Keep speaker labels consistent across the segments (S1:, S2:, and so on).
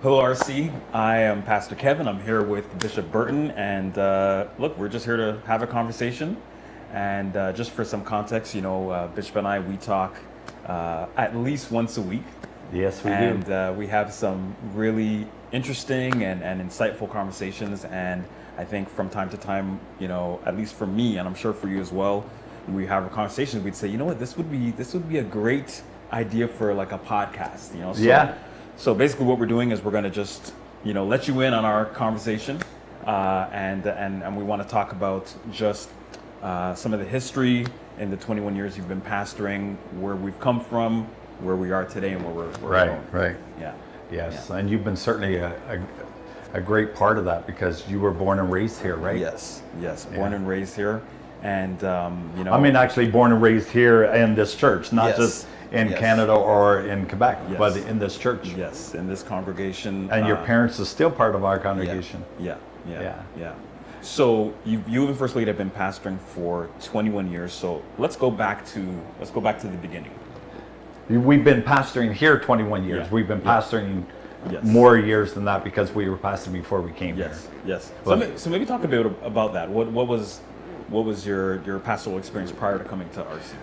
S1: Hello, RC. I am Pastor Kevin. I'm here with Bishop Burton, and uh, look, we're just here to have a conversation. And uh, just for some context, you know, uh, Bishop and I, we talk uh, at least once a week.
S2: Yes, we
S1: and
S2: do.
S1: uh, we have some really interesting and, and insightful conversations. And I think from time to time, you know, at least for me, and I'm sure for you as well, we have a conversation, we'd say, you know what, this would be this would be a great idea for like a podcast. You know, so,
S2: Yeah.
S1: So basically, what we're doing is we're going to just you know let you in on our conversation, uh, and and and we want to talk about just uh, some of the history in the 21 years you've been pastoring, where we've come from, where we are today, and where we're, where we're
S2: Right,
S1: going.
S2: right.
S1: Yeah.
S2: Yes,
S1: Yeah.
S2: and you've been certainly a, a, a great part of that because you were born and raised here, right?
S1: Yes. Yes. Born
S2: Yeah.
S1: and raised here, and um, you know.
S2: I mean, actually, born and raised here in this church, not
S1: Yes.
S2: just in
S1: Yes.
S2: Canada or in Quebec,
S1: Yes.
S2: but in this church.
S1: Yes, in this congregation.
S2: And your
S1: uh,
S2: parents are still part of our congregation.
S1: Yeah. Yeah.
S2: Yeah.
S1: Yeah. So you you and First Lady have been pastoring for 21 years. So let's go back to let's go back to the beginning.
S2: We've been pastoring here 21 years.
S1: Yeah.
S2: We've been pastoring
S1: Yes.
S2: more years than that because we were pastoring before we came
S1: Yes.
S2: here.
S1: Yes. So,
S2: Well-
S1: so maybe talk a bit about that. What what was what was your your pastoral experience prior to coming to RC?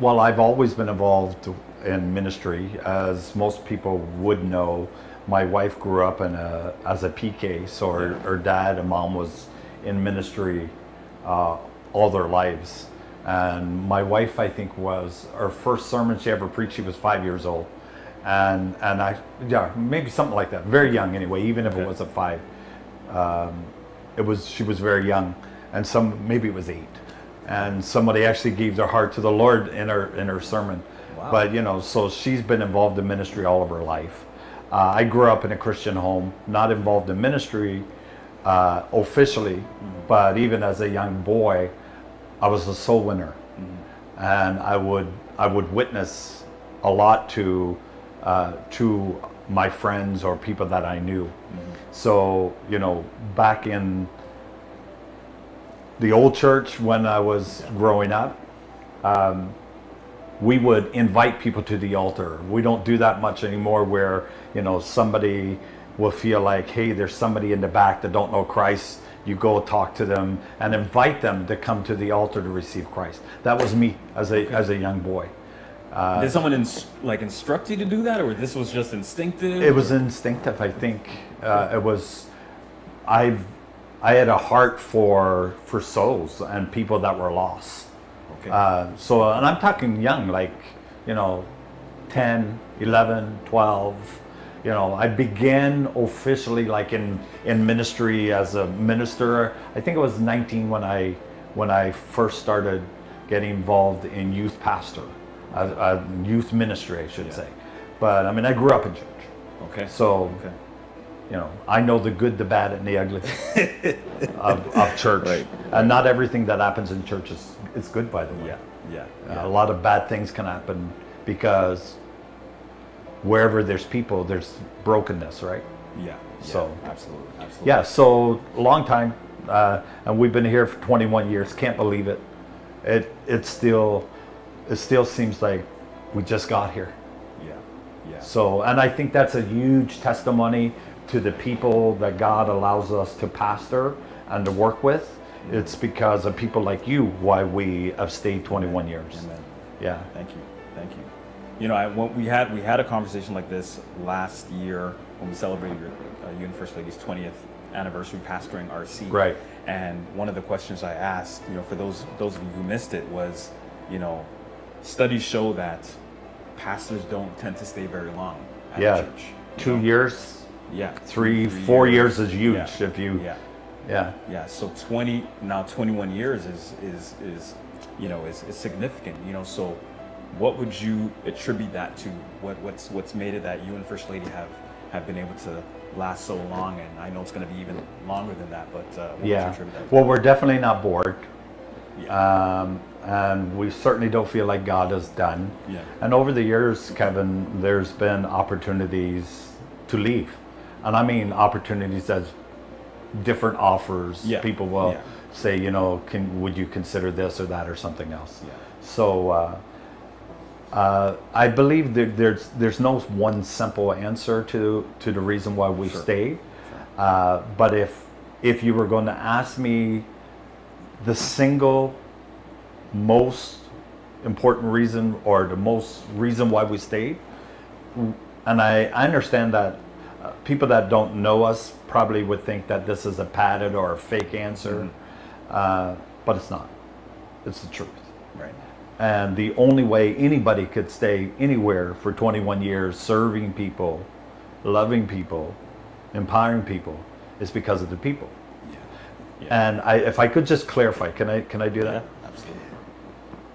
S2: Well, I've always been involved in ministry, as most people would know. My wife grew up in a, as a PK, so her, her dad and mom was in ministry uh, all their lives. And my wife, I think, was her first sermon she ever preached. She was five years old, and and I yeah maybe something like that. Very young anyway, even if
S1: Okay.
S2: it wasn't five. Um, it was she was very young, and some maybe it was eight, and somebody actually gave their heart to the Lord in her in her sermon.
S1: Wow.
S2: But you know, so she's been involved in ministry all of her life. Uh, I grew up in a Christian home, not involved in ministry uh, officially, but even as a young boy, I was a soul winner, and I would I would witness a lot to uh, to my friends or people that I knew. So you know, back in the old church when I was growing up, um, we would invite people to the altar. We don't do that much anymore where, you know, somebody will feel like, hey, there's somebody in the back that don't know Christ. You go talk to them and invite them to come to the altar to receive Christ. That was me as a as a young boy. Uh,
S1: Did someone ins- like instruct you to do that, or this was just instinctive?
S2: It was
S1: or-
S2: instinctive, I think. Uh, it was, I've, I had a heart for for souls and people that were lost.
S1: okay.
S2: Uh, so, and I'm talking young, like, you know, 10, 11, 12. You know, I began officially like in, in ministry as a minister. I think it was 19 when I when I first started getting involved in youth pastor, uh, uh, youth ministry, I should
S1: Yeah.
S2: say. But I mean, I grew up in church,
S1: okay.
S2: so
S1: okay.
S2: You know, I know the good, the bad, and the ugly of, of church.
S1: Right.
S2: And not everything that happens in church is, is good, by the way.
S1: Yeah. Yeah.
S2: Uh,
S1: yeah.
S2: A lot of bad things can happen because wherever there's people, there's brokenness, right?
S1: Yeah. yeah.
S2: So-
S1: absolutely. Absolutely.
S2: Yeah, so long time, uh, and we've been here for 21 years. Can't believe it. It it still it still seems like we just got here.
S1: Yeah. Yeah.
S2: So, and I think that's a huge testimony to the people that God allows us to pastor and to work with. It's because of people like you why we have stayed 21 years.
S1: Amen.
S2: Yeah.
S1: Thank you, thank you. You know, I, we had we had a conversation like this last year when we celebrated your, uh, you First Lady's 20th anniversary pastoring RC.
S2: Right.
S1: And one of the questions I asked, you know, for those those of you who missed it, was, you know, studies show that pastors don't tend to stay very long at
S2: Yeah.
S1: a church.
S2: Two
S1: know?
S2: years,
S1: Yeah.
S2: three,
S1: Three
S2: four years is huge
S1: Yeah.
S2: if you,
S1: Yeah.
S2: yeah.
S1: Yeah, so 20 now 21 years is is is you know is, is significant. You know, so what would you attribute that to? What what's what's made it that you and First Lady have have been able to last so long? And I know it's going to be even longer than that, but uh, what would you
S2: Yeah.
S1: attribute that? to?
S2: Well, we're definitely not bored.
S1: Yeah.
S2: Um, and we certainly don't feel like God is done.
S1: Yeah.
S2: And over the years, Kevin, there's been opportunities to leave. And I mean opportunities as different offers.
S1: Yeah.
S2: People will
S1: Yeah.
S2: say, you know, can would you consider this or that or something else?
S1: Yeah.
S2: So uh, Uh, I believe that there's there's no one simple answer to to the reason why we
S1: Sure.
S2: stayed. Uh, but if if you were going to ask me the single most important reason or the most reason why we stayed, and I, I understand that uh, people that don't know us probably would think that this is a padded or a fake answer, uh, but it's not. It's the truth.
S1: Right.
S2: And the only way anybody could stay anywhere for 21 years serving people, loving people, empowering people is because of the people.
S1: Yeah. Yeah.
S2: And I, if I could just clarify, can I can I do that?
S1: yeah. Absolutely.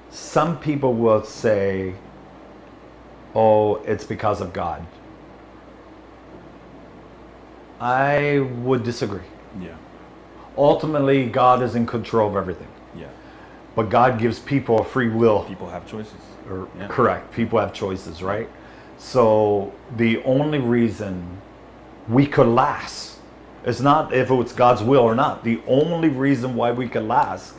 S2: Some people will say, "Oh, it's because of God." I would disagree.
S1: Yeah.
S2: Ultimately, God is in control of everything,
S1: Yeah.
S2: but God gives people a free will.
S1: People have choices.
S2: Or-
S1: Yeah.
S2: Correct. People have choices, right? So the only reason we could last is not if it's God's will or not. The only reason why we could last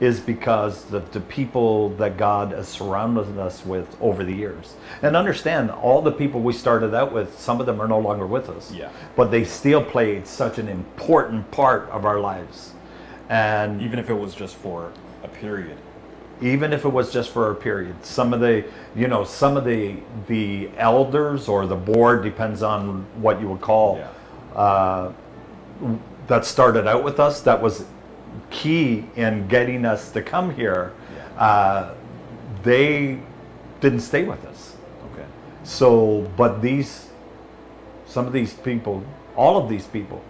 S2: is because the, the people that God has surrounded us with over the years. And understand, all the people we started out with, some of them are no longer with us.
S1: Yeah.
S2: But they still played such an important part of our lives. And
S1: Even if it was just for a period.
S2: even if it was just for a period some of the you know some of the the elders or the board depends on what you would call
S1: Yeah.
S2: uh, that started out with us that was key in getting us to come here
S1: Yeah.
S2: uh, they didn't stay with us
S1: Okay.
S2: so but these some of these people all of these people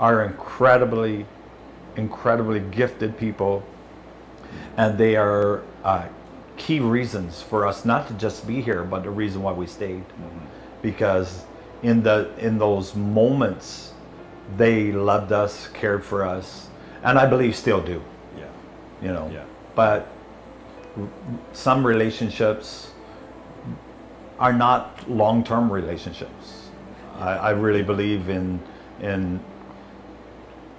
S2: are incredibly incredibly gifted people and they are uh, key reasons for us not to just be here but the reason why we stayed because in the in those moments they loved us cared for us and i believe still do.
S1: Yeah.
S2: you know
S1: Yeah.
S2: but some relationships are not long-term relationships. I, I really believe in in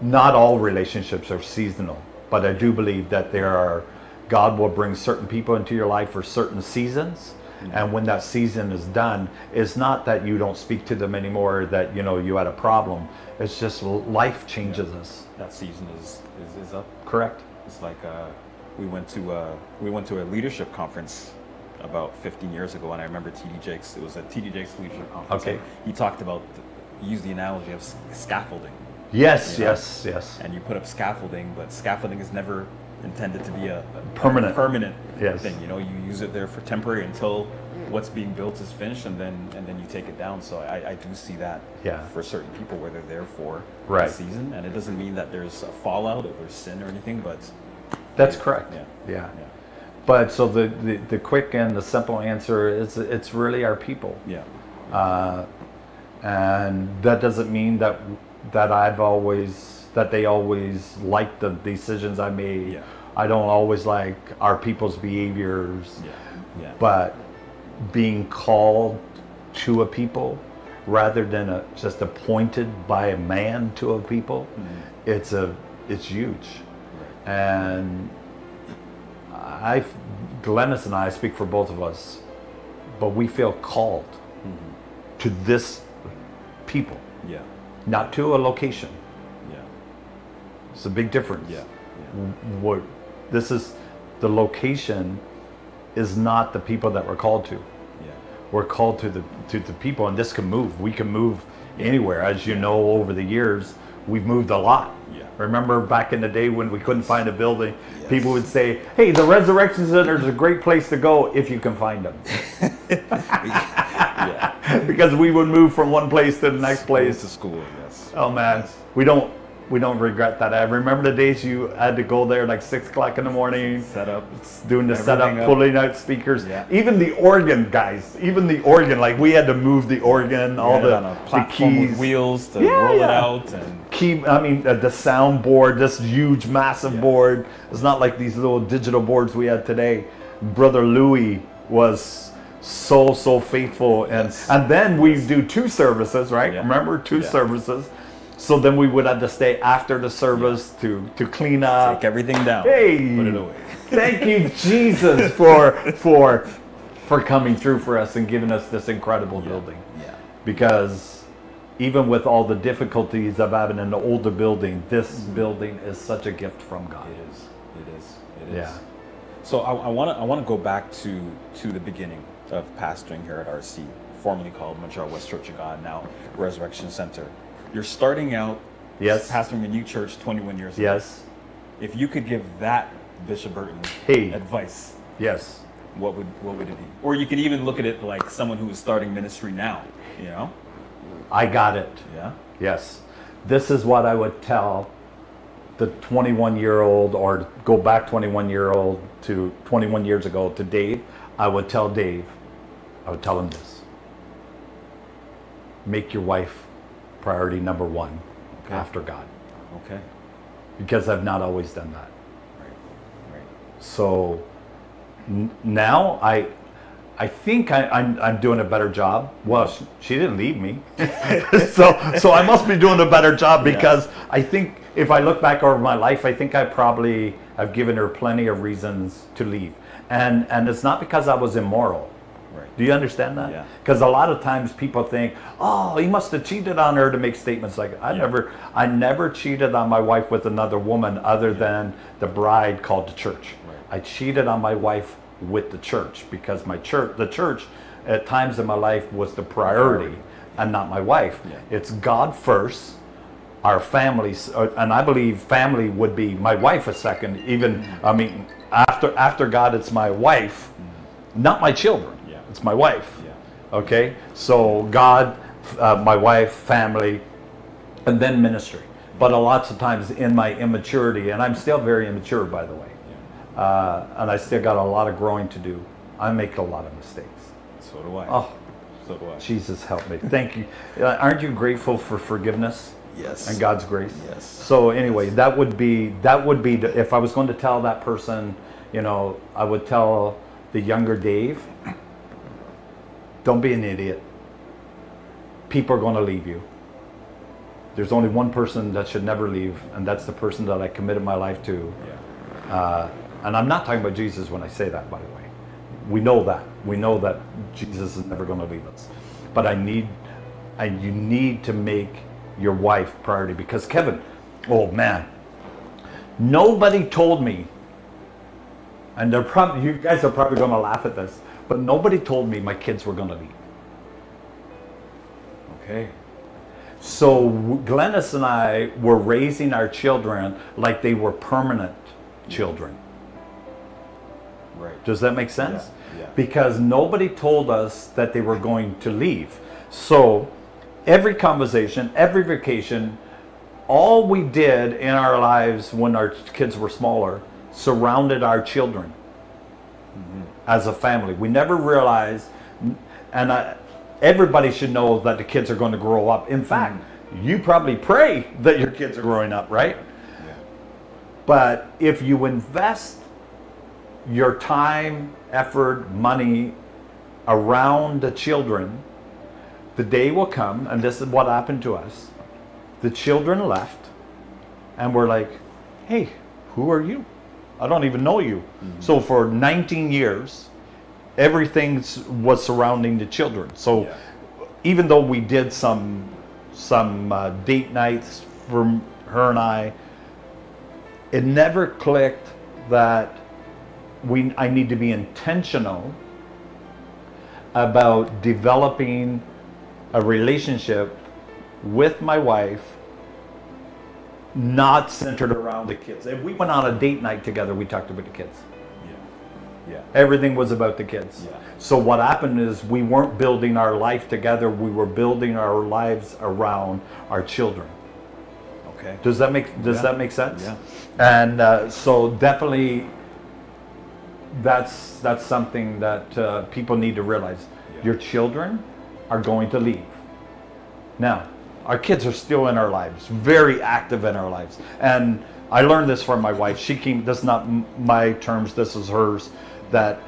S2: not all relationships are seasonal but i do believe that there are god will bring certain people into your life for certain seasons. Mm-hmm. And when that season is done it's not that you don't speak to them anymore that you know you had a problem. It's just life changes us
S1: That season is, is, is up.
S2: correct
S1: It's like uh, we went to uh, we went to a leadership conference about 15 years ago, and I remember TD Jakes. It was a TD Jakes leadership conference.
S2: Okay.
S1: He talked about he used the analogy of scaffolding,
S2: yes
S1: Yeah.
S2: yes yes
S1: and you put up scaffolding, but scaffolding is never intended to be a, a
S2: Permanent.
S1: permanent
S2: Yes.
S1: thing. You know, you use it there for temporary until what's being built is finished, and then and then you take it down. So I, I do see that
S2: Yeah.
S1: for certain people where they're there for
S2: Right.
S1: a season, and it doesn't mean that there's a fallout or there's sin or anything, but
S2: That's correct.
S1: Yeah.
S2: Yeah.
S1: yeah,
S2: But so the, the, the quick and the simple answer is it's really our people.
S1: yeah,
S2: Uh, and that doesn't mean that that I've always that they always like the decisions I made.
S1: Yeah.
S2: I don't always like our people's behaviors,
S1: yeah, yeah.
S2: but being called to a people rather than a, just appointed by a man to a people, mm-hmm. it's a it's huge. And I, Glennis and I speak for both of us, but we feel called mm-hmm. to this people,
S1: yeah,
S2: not to a location.
S1: yeah,
S2: It's a big difference.
S1: yeah,
S2: What this is, the location is not the people that we're called to.
S1: yeah,
S2: We're called to the to the people, and this can move. We can move anywhere, as you know. Over the years, we've moved a lot.
S1: Yeah.
S2: Remember back in the day when we couldn't find a building,
S1: Yes.
S2: people would say, "Hey, the Resurrection Center is a great place to go if you can find them,"
S1: yeah.
S2: because we would move from one place to the next place.
S1: to school, yes.
S2: Oh man, we don't we don't regret that. I remember the days you had to go there like six o'clock in the morning,
S1: Set up.
S2: doing the setup,
S1: up.
S2: pulling out speakers.
S1: Yeah.
S2: Even the organ guys, even the organ, like we had to move the organ, all the, the keys.
S1: wheels to
S2: Yeah,
S1: roll it out, and
S2: Key, I mean, uh, the sound board, this huge, massive
S1: Yeah.
S2: board. It's not like these little digital boards we had today. Brother Louis was so so faithful, and
S1: Yes.
S2: and then we do two services, right?
S1: Yeah.
S2: Remember two
S1: Yeah.
S2: services. So then we would have to stay after the service to to clean up.
S1: take everything down.
S2: Hey,
S1: Put it away.
S2: Thank you, Jesus, for for for coming through for us and giving us this incredible building.
S1: Yeah.
S2: Because even with all the difficulties of having an older building, this mm-hmm. building is such a gift from God.
S1: It is. It is. It is.
S2: Yeah.
S1: So I want to I want to go back to to the beginning of pastoring here at RC, formerly called Montreal West Church of God, now Resurrection Center. You're starting out
S2: Yes.
S1: pastoring a new church 21 years ago.
S2: Yes.
S1: If you could give that Bishop Burton
S2: Hey.
S1: advice,
S2: Yes.
S1: what would what would it be? Or you could even look at it like someone who is starting ministry now. You know?
S2: I got it.
S1: Yeah.
S2: Yes. This is what I would tell the 21 year old, or go back 21 year old to 21 years ago to Dave. I would tell Dave, I would tell him this make your wife priority number one
S1: Okay.
S2: after God.
S1: Okay.
S2: Because I've not always done that.
S1: Right. Right.
S2: So n- now I, I think I, I'm, I'm doing a better job. Well, she, she didn't leave me, so so I must be doing a better job because I think if I look back over my life, I think I probably have given her plenty of reasons to leave, and and it's not because I was immoral.
S1: Right.
S2: Do you understand that?
S1: Yeah.
S2: Because a lot of times people think, "Oh, he must have cheated on her to make statements like." I
S1: Yeah.
S2: never, I never cheated on my wife with another woman other than the bride called the church.
S1: Right.
S2: I cheated on my wife with the church because my church, the church, at times in my life was the priority, and not my wife.
S1: Yeah.
S2: It's God first, our families, uh, and I believe family would be my wife a second. Even I mean, after after God, it's my wife, not my children. It's my wife.
S1: Yeah.
S2: Okay, so God, uh, my wife, family, and then ministry. But a lots of times in my immaturity, and I'm still very immature, by the way,
S1: Yeah.
S2: uh, and I still got a lot of growing to do. I make a lot of mistakes.
S1: So do I.
S2: Oh,
S1: So do I.
S2: Jesus, help me. Thank you. Uh, aren't you grateful for forgiveness
S1: Yes.
S2: and God's grace?
S1: Yes.
S2: So anyway, that would be that would be the, if I was going to tell that person, you know, I would tell the younger Dave, don't be an idiot. People are going to leave you. There's only one person that should never leave, and that's the person that I committed my life to.
S1: Yeah.
S2: Uh, and I'm not talking about Jesus when I say that, by the way. We know that. We know that Jesus is never going to leave us. But I need, I, you need to make your wife priority because Kevin, oh man, nobody told me, and they're probably, you guys are probably going to laugh at this, but nobody told me my kids were going to leave.
S1: Okay.
S2: So Glennis and I were raising our children like they were permanent children.
S1: Right.
S2: Does that make sense?
S1: Yeah, yeah.
S2: Because nobody told us that they were going to leave. So every conversation, every vacation, all we did in our lives when our kids were smaller surrounded our children mm-hmm. As a family. We never realized, and I, everybody should know that the kids are going to grow up. In fact, mm. you probably pray that your kids are growing up, right?
S1: Yeah.
S2: But if you invest your time, effort, money around the children, the day will come, and this is what happened to us. The children left, and we're like, hey, who are you? I don't even know you. So for 19 years, everything was surrounding the children. So
S1: Yeah.
S2: even though we did some some uh, date nights for her and I, it never clicked that we I need to be intentional about developing a relationship with my wife not centered around the kids. If we went on a date night together, we talked about the kids.
S1: Yeah. Yeah.
S2: Everything was about the kids.
S1: Yeah.
S2: So what happened is we weren't building our life together, we were building our lives around our children.
S1: Okay.
S2: Does that make does
S1: Yeah.
S2: that make sense?
S1: Yeah.
S2: And uh, so definitely, that's that's something that uh, people need to realize.
S1: Yeah.
S2: Your children are going to leave. Now, our kids are still in our lives, very active in our lives, and I learned this from my wife. She came. This is not my terms. This is hers. That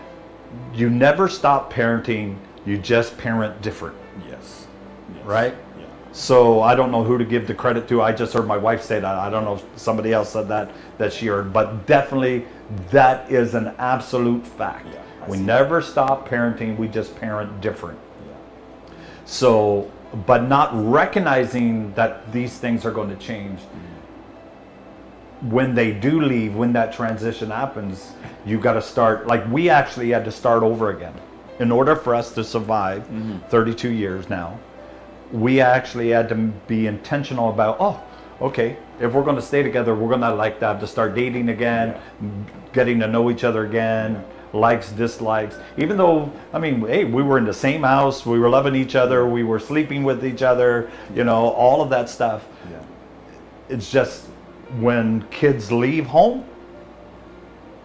S2: you never stop parenting. You just parent different.
S1: Yes. yes.
S2: Right?
S1: Yeah.
S2: So I don't know who to give the credit to. I just heard my wife say that. I don't know if somebody else said that that she heard, but definitely that is an absolute fact.
S1: Yeah,
S2: We never stop parenting. We just parent different.
S1: Yeah.
S2: So, but not recognizing that these things are going to change. When they do leave, when that transition happens, you got to start. Like we actually had to start over again, in order for us to survive. Mm-hmm. 32 years now, we actually had to be intentional about. Oh, okay. If we're going to stay together, we're going to like to have to start dating again, getting to know each other again likes, dislikes. Even though, I mean, hey, we were in the same house, we were loving each other, we were sleeping with each other, you know, all of that stuff.
S1: Yeah.
S2: It's just when kids leave home,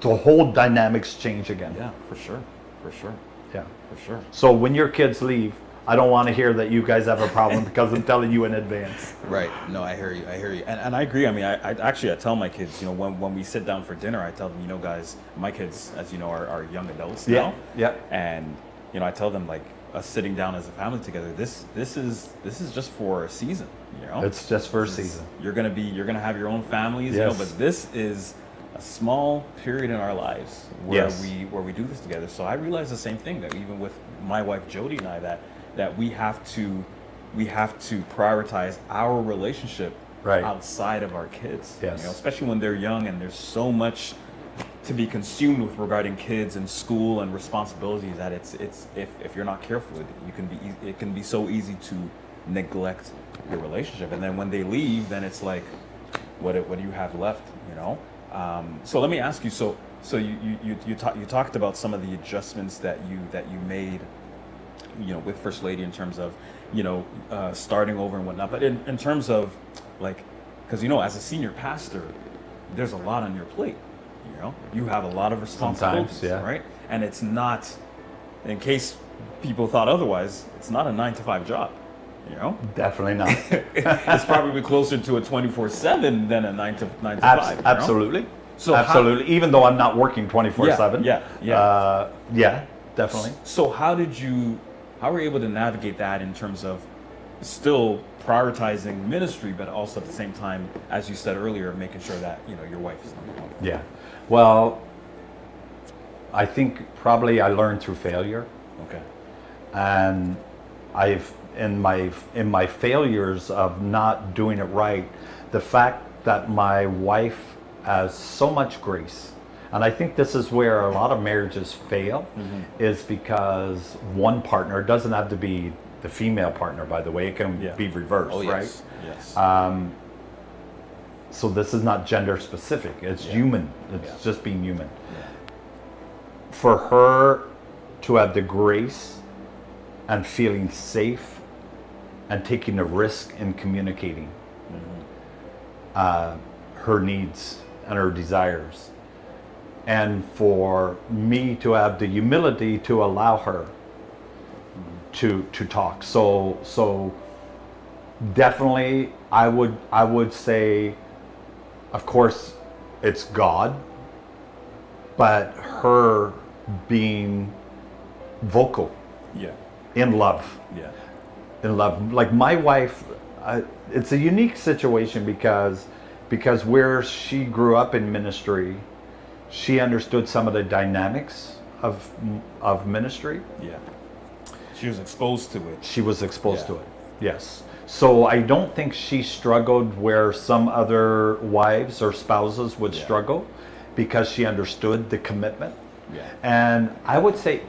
S2: the whole dynamics change again.
S1: Yeah, for sure. For sure.
S2: Yeah.
S1: For sure.
S2: So when your kids leave, I don't want to hear that you guys have a problem because I'm telling you in advance.
S1: Right. No, I hear you. I hear you. And, and I agree. I mean, I, I actually I tell my kids, you know, when, when we sit down for dinner, I tell them, you know, guys, my kids, as you know, are, are young adults
S2: Yeah.
S1: now.
S2: Yeah.
S1: And you know, I tell them like us sitting down as a family together. This this is this is just for a season. You know,
S2: It's just for a
S1: This is-
S2: season.
S1: You're gonna be you're gonna have your own families. You know, but this is a small period in our lives where
S2: Yes.
S1: we where we do this together. So I realize the same thing that even with my wife Jody and I that that we have to we have to prioritize our relationship
S2: Right.
S1: outside of our kids.
S2: Yes.
S1: You know, especially when they're young and there's so much to be consumed with regarding kids and school and responsibilities that it's it's if, if you're not careful it, you can be it can be so easy to neglect your relationship and then when they leave then it's like what do- what do you have left you know um, so let me ask you so so you you you you, talk, you talked about some of the adjustments that you that you made you know with first lady in terms of you know uh, starting over and whatnot but in, in terms of like because you know as a senior pastor there's a lot on your plate you know you have a lot of responsibilities
S2: yeah.
S1: right and it's not in case people thought otherwise it's not a nine to five job you know
S2: Definitely not.
S1: it's probably closer to a 24-7 than a 9 to 9 to
S2: Abs-
S1: 5 you know?
S2: absolutely.
S1: So how-
S2: absolutely. Even though I'm not working 24
S1: Yeah,
S2: 7.
S1: yeah, yeah.
S2: Uh, yeah, definitely.
S1: So how did you, how were you able to navigate that in terms of still prioritizing ministry, but also at the same time, as you said earlier, making sure that you know your wife is number one.
S2: Yeah. Well, I think probably I learned through failure,
S1: Okay.
S2: and I've in my in my failures of not doing it right, the fact that my wife has so much grace, and I think this is where a lot of marriages fail, mm-hmm. is because one partner doesn't have to be the female partner. By the way, it can
S1: Yeah.
S2: be reversed,
S1: Oh
S2: right?
S1: yes. Yes.
S2: So this is not gender specific. It's
S1: Yeah.
S2: human. It's
S1: Yeah.
S2: just being human. For her to have the grace and feeling safe and taking a risk in communicating mm-hmm. uh, her needs and her desires, and for me to have the humility to allow her to to talk. So so definitely, I would I would say of course, it's God, but her being vocal
S1: Yeah.
S2: in love,
S1: Yeah.
S2: in love. Like my wife, uh, it's a unique situation because because where she grew up in ministry, she understood some of the dynamics of of ministry.
S1: Yeah. She was exposed to it.
S2: She was exposed
S1: Yeah.
S2: to it. Yes. So I don't think she struggled where some other wives or spouses would
S1: Yeah.
S2: struggle because she understood the commitment.
S1: Yeah.
S2: And I would say,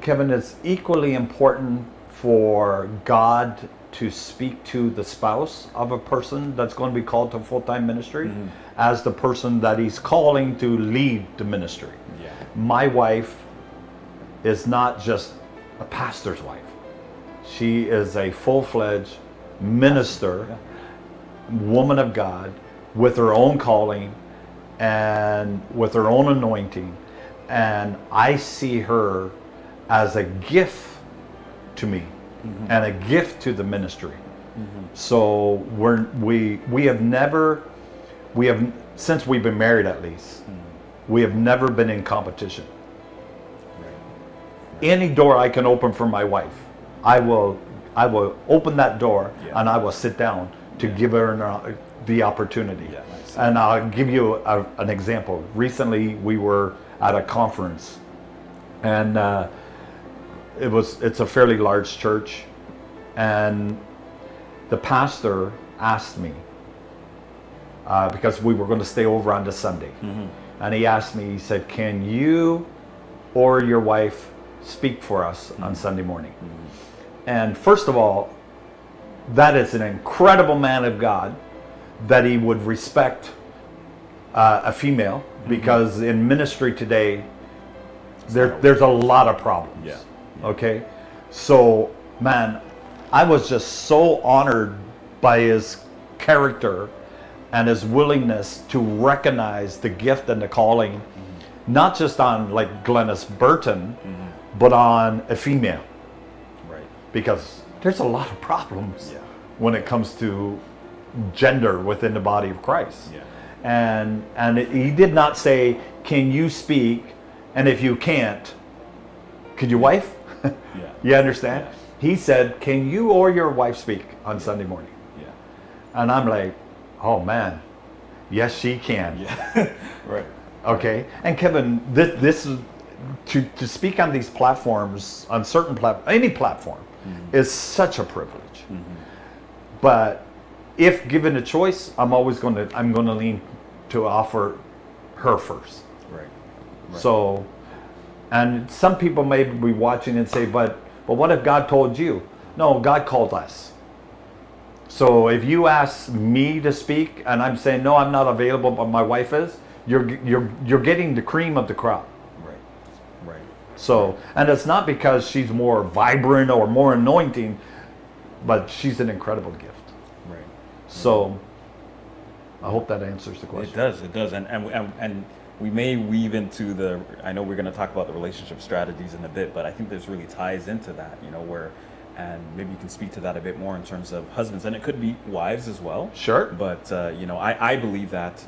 S2: Kevin, it's equally important for God to speak to the spouse of a person that's going to be called to full time ministry
S1: Mm-hmm.
S2: as the person that he's calling to lead the ministry.
S1: Yeah.
S2: My wife is not just a pastor's wife, she is a full fledged minister, woman of God with her own calling and with her own anointing. And I see her as a gift to me Mm-hmm. and a gift to the ministry. Mm-hmm. So we're, we we have never we have since we've been married at least mm-hmm. we have never been in competition.
S1: Right.
S2: Any door I can open for my wife, I will I will open that door
S1: Yeah.
S2: and I will sit down to
S1: Yeah.
S2: give her an, the opportunity.
S1: Yeah.
S2: And I'll give you a, an example. Recently, we were at a conference and uh, it was it's a fairly large church, and the pastor asked me uh, because we were going to stay over on the Sunday, and he asked me. He said, "Can you or your wife speak for us on Sunday morning?" And first of all, that is an incredible man of God that he would respect uh, a female because in ministry today there, there's a lot of problems
S1: Yeah.
S2: Okay so man i was just so honored by his character and his willingness to recognize the gift and the calling mm-hmm. not just on like glennis burton mm-hmm. but on a female
S1: Right.
S2: because there's a lot of problems
S1: Yeah.
S2: when it comes to gender within the body of Christ.
S1: Yeah.
S2: And and it, he did not say, "Can you speak?" And if you can't, could your wife?
S1: Yeah.
S2: you understand?
S1: Yeah.
S2: He said, "Can you or your wife speak on Sunday morning?"
S1: Yeah.
S2: And I'm like, "Oh man, yes, she can."
S1: Yeah. right.
S2: Okay. And Kevin, this, this is to, to speak on these platforms, on certain plat, any platform, mm-hmm. is such a privilege. Mm-hmm. But if given a choice, I'm always going to I'm going to lean to offer her first.
S1: Right. Right.
S2: So, and some people may be watching and say, but but what if God told you? No, God called us. So if you ask me to speak and I'm saying no, I'm not available, but my wife is, you're you're you're getting the cream of the crop.
S1: Right. Right.
S2: So, and it's not because she's more vibrant or more anointing, but she's an incredible gift.
S1: Right.
S2: So, I hope that answers the question.
S1: It does. It does. And and and, and we may weave into the. I know we're going to talk about the relationship strategies in a bit, but I think there's really ties into that. You know where, and maybe you can speak to that a bit more in terms of husbands, and it could be wives as well.
S2: Sure.
S1: But uh, you know, I I believe that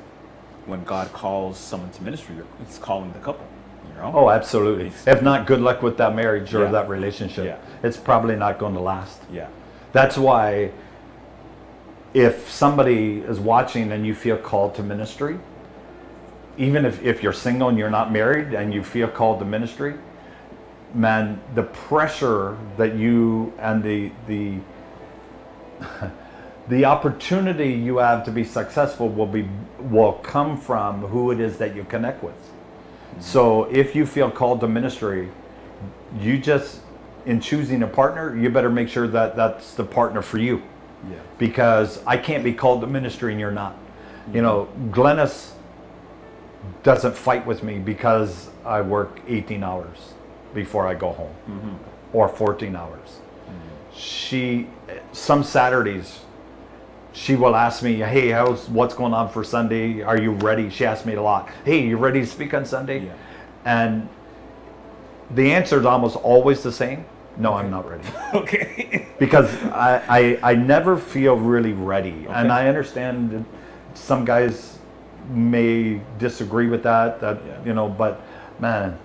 S1: when God calls someone to ministry, He's calling the couple. You know.
S2: Oh, absolutely.
S1: It's-
S2: If not, good luck with that marriage or
S1: Yeah.
S2: that relationship.
S1: Yeah.
S2: It's probably not going to last.
S1: Yeah.
S2: That's why if somebody is watching and you feel called to ministry, even if, if you're single and you're not married and you feel called to ministry, man, the pressure that you and the the the opportunity you have to be successful will be will come from who it is that you connect with. Mm-hmm. So if you feel called to ministry, you just in choosing a partner, you better make sure that that's the partner for you
S1: Yeah.
S2: because I can't be called to ministry and you're not. You mm-hmm. know, Glennis doesn't fight with me because I work 18 hours before I go home mm-hmm. or 14 hours. She, some Saturdays, she will ask me, "Hey, how's what's going on for Sunday? Are you ready?" She asks me a lot. "Hey, you ready to speak on Sunday?"
S1: Yeah.
S2: And the answer is almost always the same. No, I'm not ready
S1: Okay.
S2: because I, I I never feel really ready, and I understand that some guys may disagree with that. That
S1: Yeah.
S2: you know, but man,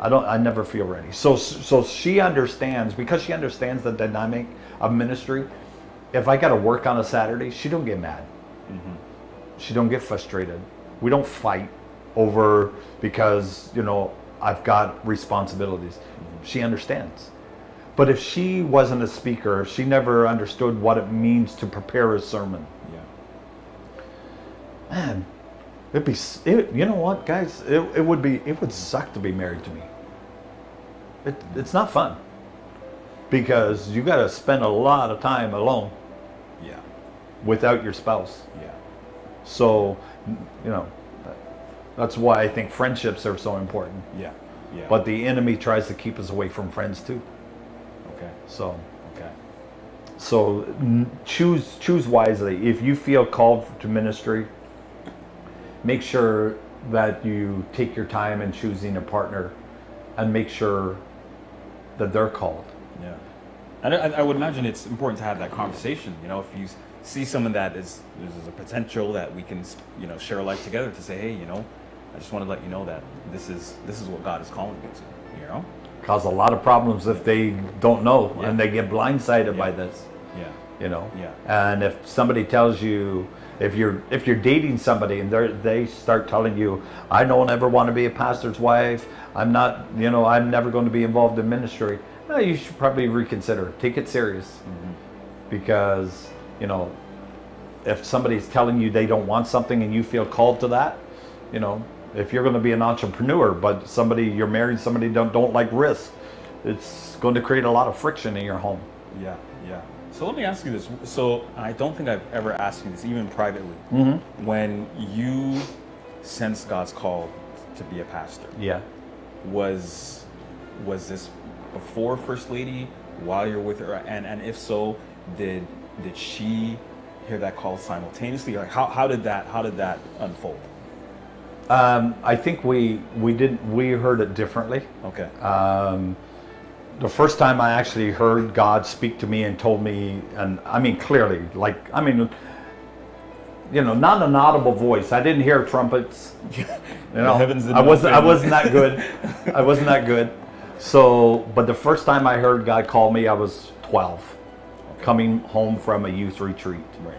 S2: I don't. I never feel ready. So so she understands because she understands the dynamic of ministry. If I got to work on a Saturday, she don't get mad. Mm-hmm. She don't get frustrated. We don't fight over because you know I've got responsibilities. Mm-hmm. She understands. But if she wasn't a speaker, if she never understood what it means to prepare a sermon,
S1: Yeah.
S2: man, it'd be. It, you know what, guys? It, it would be. It would suck to be married to me. It, it's not fun because you got to spend a lot of time alone
S1: Yeah.
S2: without your spouse.
S1: Yeah.
S2: So, you know, that's why I think friendships are so important.
S1: Yeah. Yeah.
S2: But the enemy tries to keep us away from friends too.
S1: okay.
S2: So,
S1: Okay.
S2: so choose choose wisely. If you feel called to ministry, make sure that you take your time in choosing a partner, and make sure that they're called.
S1: Yeah, and I, I would imagine it's important to have that conversation. You know, if you see someone that is there's a potential that we can you know share a life together to say, hey, you know, I just want to let you know that this is this is what God is calling me to. You know.
S2: Cause a lot of problems if they don't know
S1: Yeah.
S2: and they get blindsided by this.
S1: Yeah.
S2: You know.
S1: Yeah.
S2: And if somebody tells you, if you're if you're dating somebody and they they start telling you, I don't ever want to be a pastor's wife. I'm not, you know, I'm never going to be involved in ministry. No, you should probably reconsider. Take it serious, mm-hmm. because you know, if somebody's telling you they don't want something and you feel called to that, you know, if you're going to be an entrepreneur, but somebody you're married somebody don't don't like risk, it's going to create a lot of friction in your home.
S1: Yeah, yeah. So let me ask you this. So I don't think I've ever asked you this, even privately.
S2: Mm-hmm.
S1: When you sensed God's call to be a pastor,
S2: Yeah.
S1: was was this before First Lady, while you're with her, and and if so, did did she hear that call simultaneously? Like how, how did that how did that unfold?
S2: Um, I think we we did we heard it differently.
S1: Okay.
S2: Um, the first time I actually heard God speak to me and told me, and I mean clearly, like I mean, you know, not an audible voice. I didn't hear trumpets. You know, I wasn't. I wasn't that good. I wasn't that good. So, but the first time I heard God call me, I was 12, coming home from a youth retreat.
S1: right.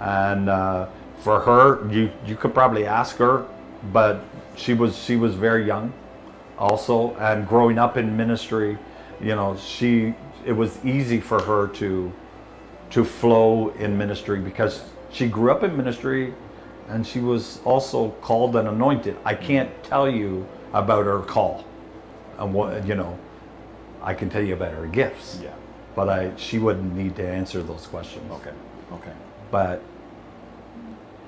S2: and uh, for her you you could probably ask her but she was she was very young also and growing up in ministry you know she it was easy for her to to flow in ministry because she grew up in ministry and she was also called and anointed i can't tell you about her call and what you know i can tell you about her gifts
S1: Yeah.
S2: but i she wouldn't need to answer those questions
S1: Okay. Okay.
S2: but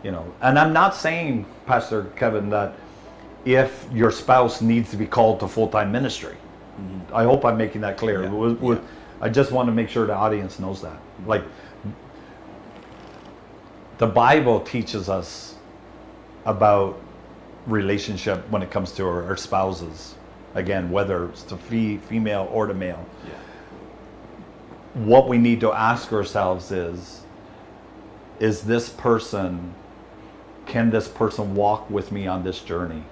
S2: you know and i'm not saying pastor kevin that if your spouse needs to be called to full-time ministry i hope i'm making that clear
S1: Mm-hmm. Yeah,
S2: With- with-
S1: yeah.
S2: i just want to make sure the audience knows that like the bible teaches us about relationship when it comes to our, our spouses again whether it's the fe- female or the male
S1: Yeah.
S2: what we need to ask ourselves is is this person can this person walk with me on this journey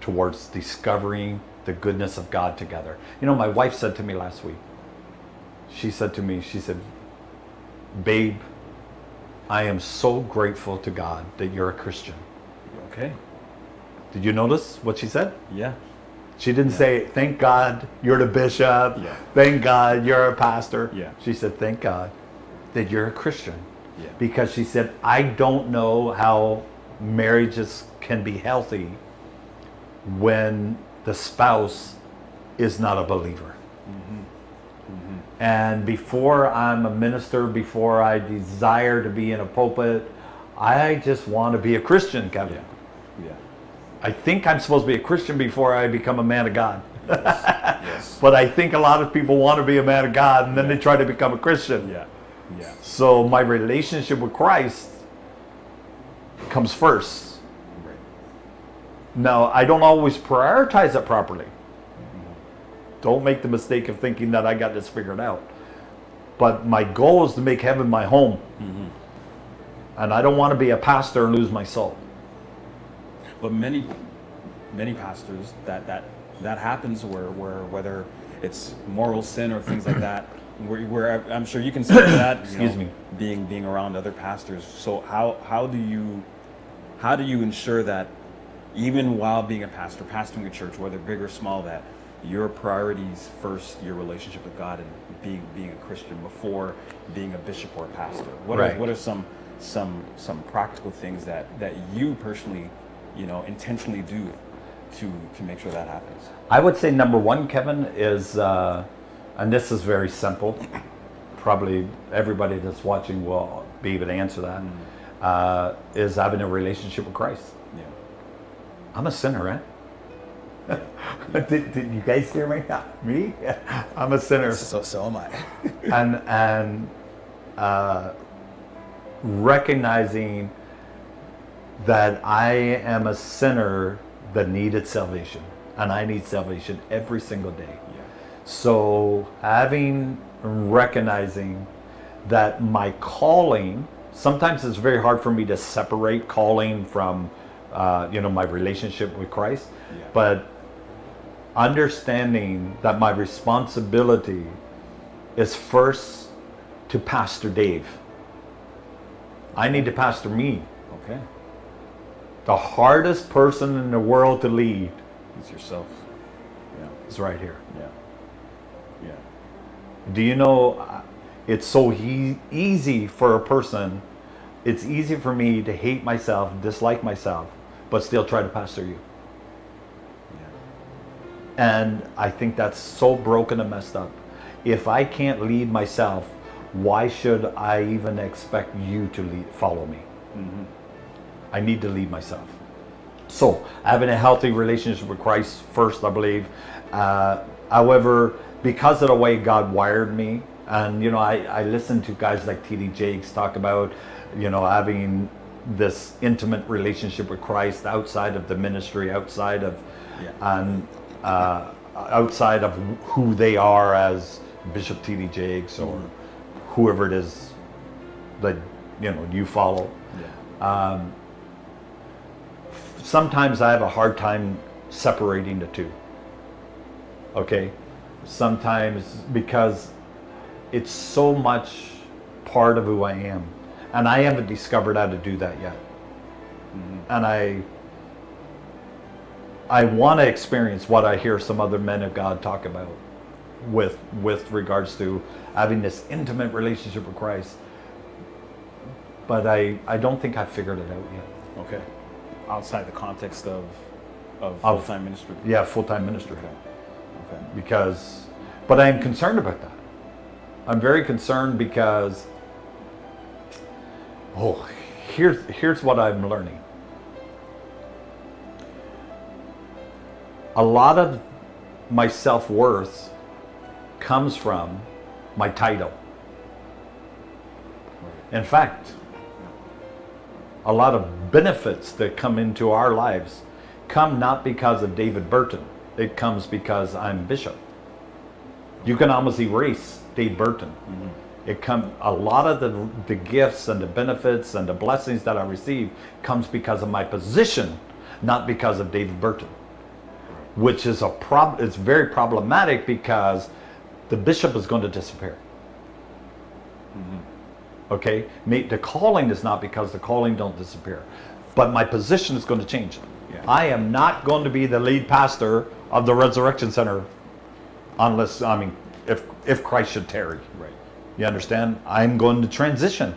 S2: towards discovering the goodness of God together you know my wife said to me last week she said to me she said babe I am so grateful to God that you're a Christian
S1: Okay.
S2: did you notice what she said
S1: Yeah.
S2: she didn't say, thank God you're the bishop.
S1: Yeah.
S2: Thank God you're a pastor.
S1: Yeah.
S2: She said, thank God that you're a Christian.
S1: Yeah.
S2: Because she said, I don't know how marriages can be healthy when the spouse is not a believer. And before I'm a minister, before I desire to be in a pulpit, I just want to be a Christian, Kevin.
S1: Yeah. Yeah.
S2: I think I'm supposed to be a Christian before I become a man of God.
S1: Yes.
S2: But I think a lot of people want to be a man of God and then they try to become a Christian.
S1: Yeah. Yeah.
S2: So my relationship with Christ comes first. Now, I don't always prioritize it properly. Don't make the mistake of thinking that I got this figured out. But my goal is to make heaven my home. Mm-hmm. And I don't want to be a pastor and lose my soul.
S1: But many, many pastors that that that happens where where whether it's moral sin or things like that, where, where I'm sure you can to that.
S2: Excuse
S1: know,
S2: me.
S1: Being being around other pastors. So how how do you how do you ensure that even while being a pastor, pastoring a church, whether big or small, that your priorities first, your relationship with God, and being being a Christian before being a bishop or a pastor. What
S2: Right.
S1: are what are some some some practical things that that you personally, you know, intentionally do to to make sure that happens?
S2: I would say number one, Kevin, is, uh, and this is very simple. Probably everybody that's watching will be able to answer that. Uh, is having a relationship with Christ. I'm a sinner, right? did, did you guys hear me? Me? I'm a sinner.
S1: So so am I.
S2: and and uh, recognizing that I am a sinner that needed salvation, and I need salvation every single day.
S1: Yeah.
S2: So having recognizing that my calling sometimes it's very hard for me to separate calling from uh, you know my relationship with Christ,
S1: Yeah.
S2: but understanding that my responsibility is first to Pastor Dave. I need to pastor me.
S1: Okay.
S2: The hardest person in the world to lead
S1: is yourself. Yeah.
S2: is right here.
S1: Yeah. Yeah.
S2: Do you know uh, it's so he- easy for a person, it's easy for me to hate myself, dislike myself, but still try to pastor you.
S1: Yeah.
S2: And I think that's so broken and messed up. If I can't lead myself, why should I even expect you to lead, follow me? I need to lead myself. So, having a healthy relationship with Christ first, I believe. Uh, however, because of the way God wired me, and you know, I, I listen to guys like T.D. Jakes talk about, you know, having this intimate relationship with Christ outside of the ministry, outside of,
S1: Yeah.
S2: and uh, outside of who they are as Bishop T.D. Jakes or mm-hmm. whoever it is that you know you follow
S1: Yeah.
S2: Um, sometimes I have a hard time separating the two. Okay? Sometimes because it's so much part of who I am. And I haven't discovered how to do that yet. Mm-hmm. And I I want to experience what I hear some other men of God talk about with with regards to having this intimate relationship with Christ. But I, I don't think I've figured it out yet.
S1: Okay. Outside the context of of
S2: Of-
S1: full time ministry.
S2: Yeah, full time ministry.
S1: Okay. Okay.
S2: because but I am concerned about that. I'm very concerned because oh, here's here's what I'm learning. A lot of my self-worth comes from my title. In fact, a lot of benefits that come into our lives come not because of David Burton. It comes because I'm bishop. You can almost erase Dave Burton. Mm-hmm. It come a lot of the the gifts and the benefits and the blessings that I receive comes because of my position, not because of David Burton. Which is a prob it's very problematic because the bishop is going to disappear. Mm-hmm. Okay, Me- the calling is not because the calling don't disappear, but my position is going to change.
S1: Yeah.
S2: I am not going to be the lead pastor of the Resurrection Center, unless I mean, if if Christ should tarry.
S1: Right.
S2: You understand? I'm going to transition,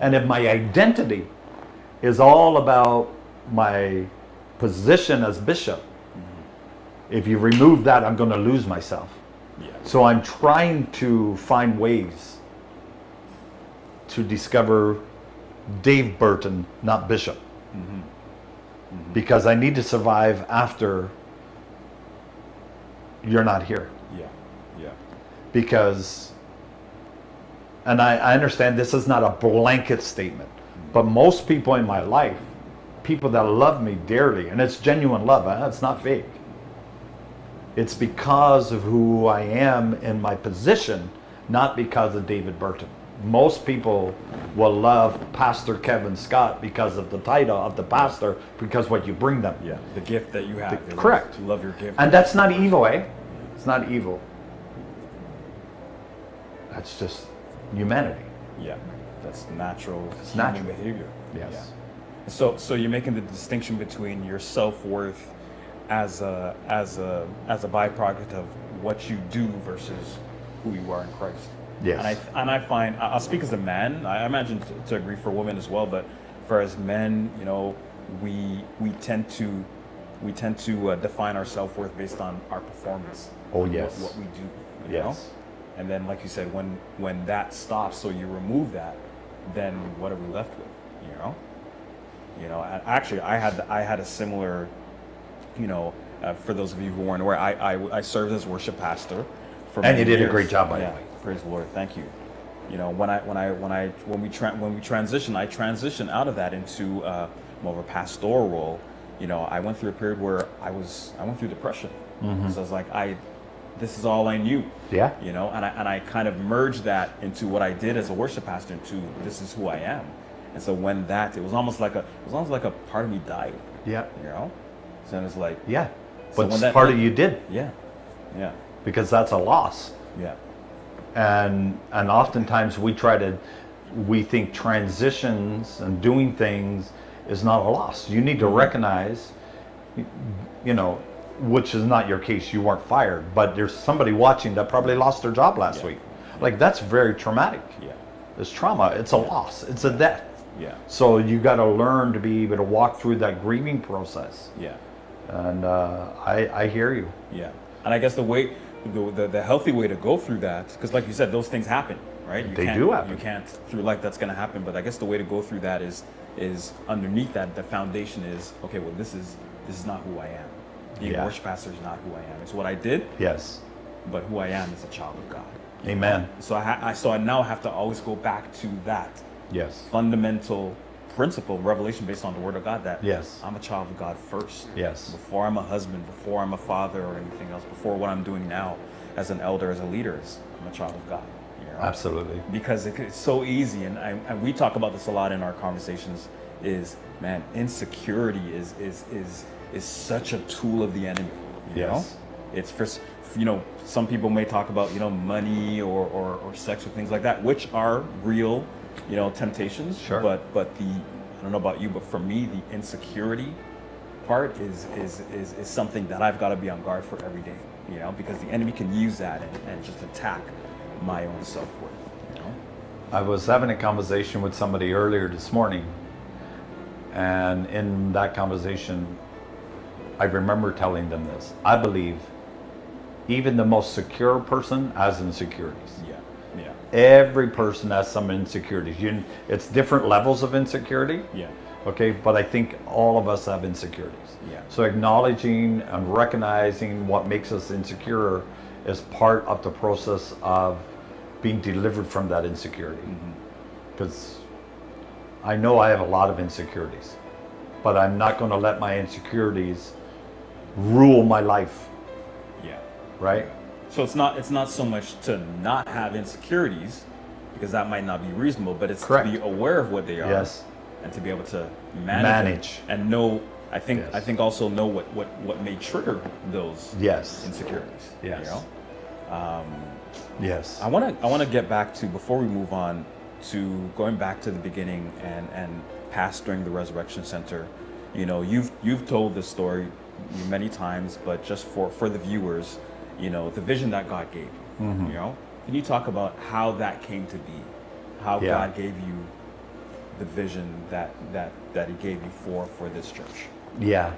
S2: and if my identity is all about my position as bishop, if you remove that, I'm going to lose myself.
S1: Yeah.
S2: So I'm trying to find ways to discover Dave Burton, not Bishop. Mm-hmm. Because I need to survive after you're not here.
S1: Yeah. Yeah.
S2: Because, and I, I understand this is not a blanket statement, but most people in my life, people that love me dearly, and it's genuine love, huh? it's not fake. It's because of who I am in my position, not because of David Burton. Most people will love Pastor Kevin Scott because of the title of the pastor, because what you bring them.
S1: Yeah. The gift that you have. Love-
S2: correct.
S1: To love your gift.
S2: And that's not evil, eh? It's not evil. That's just humanity.
S1: yeah. That's natural.
S2: It's
S1: human
S2: natural.
S1: behavior.
S2: Yes.
S1: Yeah. So so you're making the distinction between your self worth as a as a as a byproduct of what you do versus who you are in Christ.
S2: Yes.
S1: And I and I find I- I'll speak as a man. I imagine to, to agree for women as well, but for as men, you know, we we tend to we tend to uh, define our self worth based on our performance.
S2: Oh,
S1: what-
S2: yes.
S1: What, we do. You
S2: Yes.
S1: Know? And then, like you said, when when that stops, so you remove that, then what are we left with? You know. You know, actually, I had I had a similar, you know, uh, for those of you who weren't aware, I, I I served as worship pastor. For
S2: And you did a great job, by the way.
S1: Praise the Lord, thank you. You know, when I when I when I when we tra- when we transitioned, I transitioned out of that into uh, more of a pastoral role. You know, I went through a period where I was I went through depression. So I was like, I, this is all I knew.
S2: Yeah.
S1: you know and I, and I kind of merged that into what I did as a worship pastor into this is who I am and so when that it was almost like a it was almost like a part of me died
S2: Yeah.
S1: you know so it was like
S2: Yeah.
S1: So
S2: But
S1: when that-
S2: part of you did
S1: yeah yeah
S2: because that's a loss.
S1: yeah
S2: And and oftentimes we try to we think transitions and doing things is not a loss. You need to
S1: Mm-hmm.
S2: recognize, you know, which is not your case. You weren't fired, but there's somebody watching that probably lost their job last
S1: Yeah.
S2: week. Like that's very traumatic.
S1: Yeah.
S2: It's trauma. It's a loss. It's a death.
S1: Yeah.
S2: So you got to learn to be able to walk through that grieving process.
S1: Yeah.
S2: And uh, I, I hear you.
S1: Yeah, and I guess the way, the, the, the healthy way to go through that, because like you said, those things happen, right? You
S2: They
S1: can't,
S2: do happen.
S1: You can't through life that's going to happen, but I guess the way to go through that is is underneath that the foundation is okay. Well, this is this is not who I am. Being
S2: Yeah.
S1: a worship pastor is not who I am. It's what I did,
S2: Yes.
S1: but who I am is a child of God.
S2: Amen.
S1: So I, ha- I so I now have to always go back to that
S2: Yes.
S1: fundamental principle, revelation based on the Word of God. That
S2: Yes.
S1: I'm a child of God first.
S2: Yes.
S1: Before I'm a husband, before I'm a father or anything else, before what I'm doing now as an elder, as a leader, is I'm a child of God. you know?
S2: Absolutely.
S1: Because it, it's so easy, and, I, and we talk about this a lot in our conversations. Is man, insecurity is is is is such a tool of the enemy. You
S2: Yes.
S1: know, it's for you know some people may talk about you know money or, or or sex or things like that, which are real, you know, temptations.
S2: Sure.
S1: But but the I don't know about you, but for me, the insecurity part is is is, is something that I've got to be on guard for every day. You know, because the enemy can use that and, and just attack my own self worth. You know.
S2: I was having a conversation with somebody earlier this morning, and in that conversation, I remember telling them this. I believe even the most secure person has insecurities.
S1: Yeah. Yeah.
S2: Every person has some insecurities. You, it's different levels of insecurity.
S1: Yeah.
S2: Okay, but I think all of us have insecurities.
S1: Yeah.
S2: So acknowledging and recognizing what makes us insecure is part of the process of being delivered from that insecurity. Mm-hmm. Because I know I have a lot of insecurities, but I'm not going to let my insecurities rule my life,
S1: Yeah.
S2: right?
S1: So it's not it's not so much to not have insecurities, because that might not be reasonable, but it's
S2: Correct.
S1: to be aware of what they are.
S2: Yes.
S1: And to be able to manage,
S2: Manage.
S1: and know. I think
S2: Yes.
S1: I think also know what what what may trigger those
S2: Yes.
S1: insecurities.
S2: Yes.
S1: You know.
S2: Um, yes.
S1: I want to I want to get back to before we move on to going back to the beginning and and pastoring the Resurrection Center. You know, you've you've told this story many times, but just for for the viewers, you know, the vision that God gave you.
S2: Mm-hmm.
S1: You know, can you talk about how that came to be? How
S2: Yeah.
S1: God gave you the vision that that that He gave you for for this church.
S2: Yeah.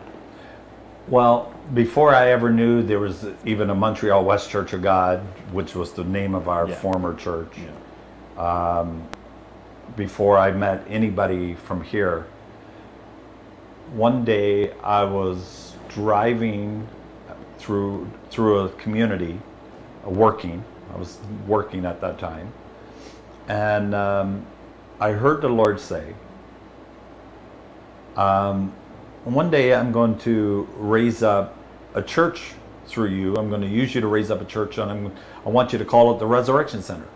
S2: Well, before I ever knew there was even a Montreal West Church of God, which was the name of our
S1: Yeah.
S2: former church,
S1: Yeah.
S2: before I met anybody from here, one day I was driving through through a community, uh, working. I was working at that time, and um, I heard the Lord say, um, "One day I'm going to raise up a church through you. I'm going to use you to raise up a church, and I'm, I want you to call it the Resurrection Center."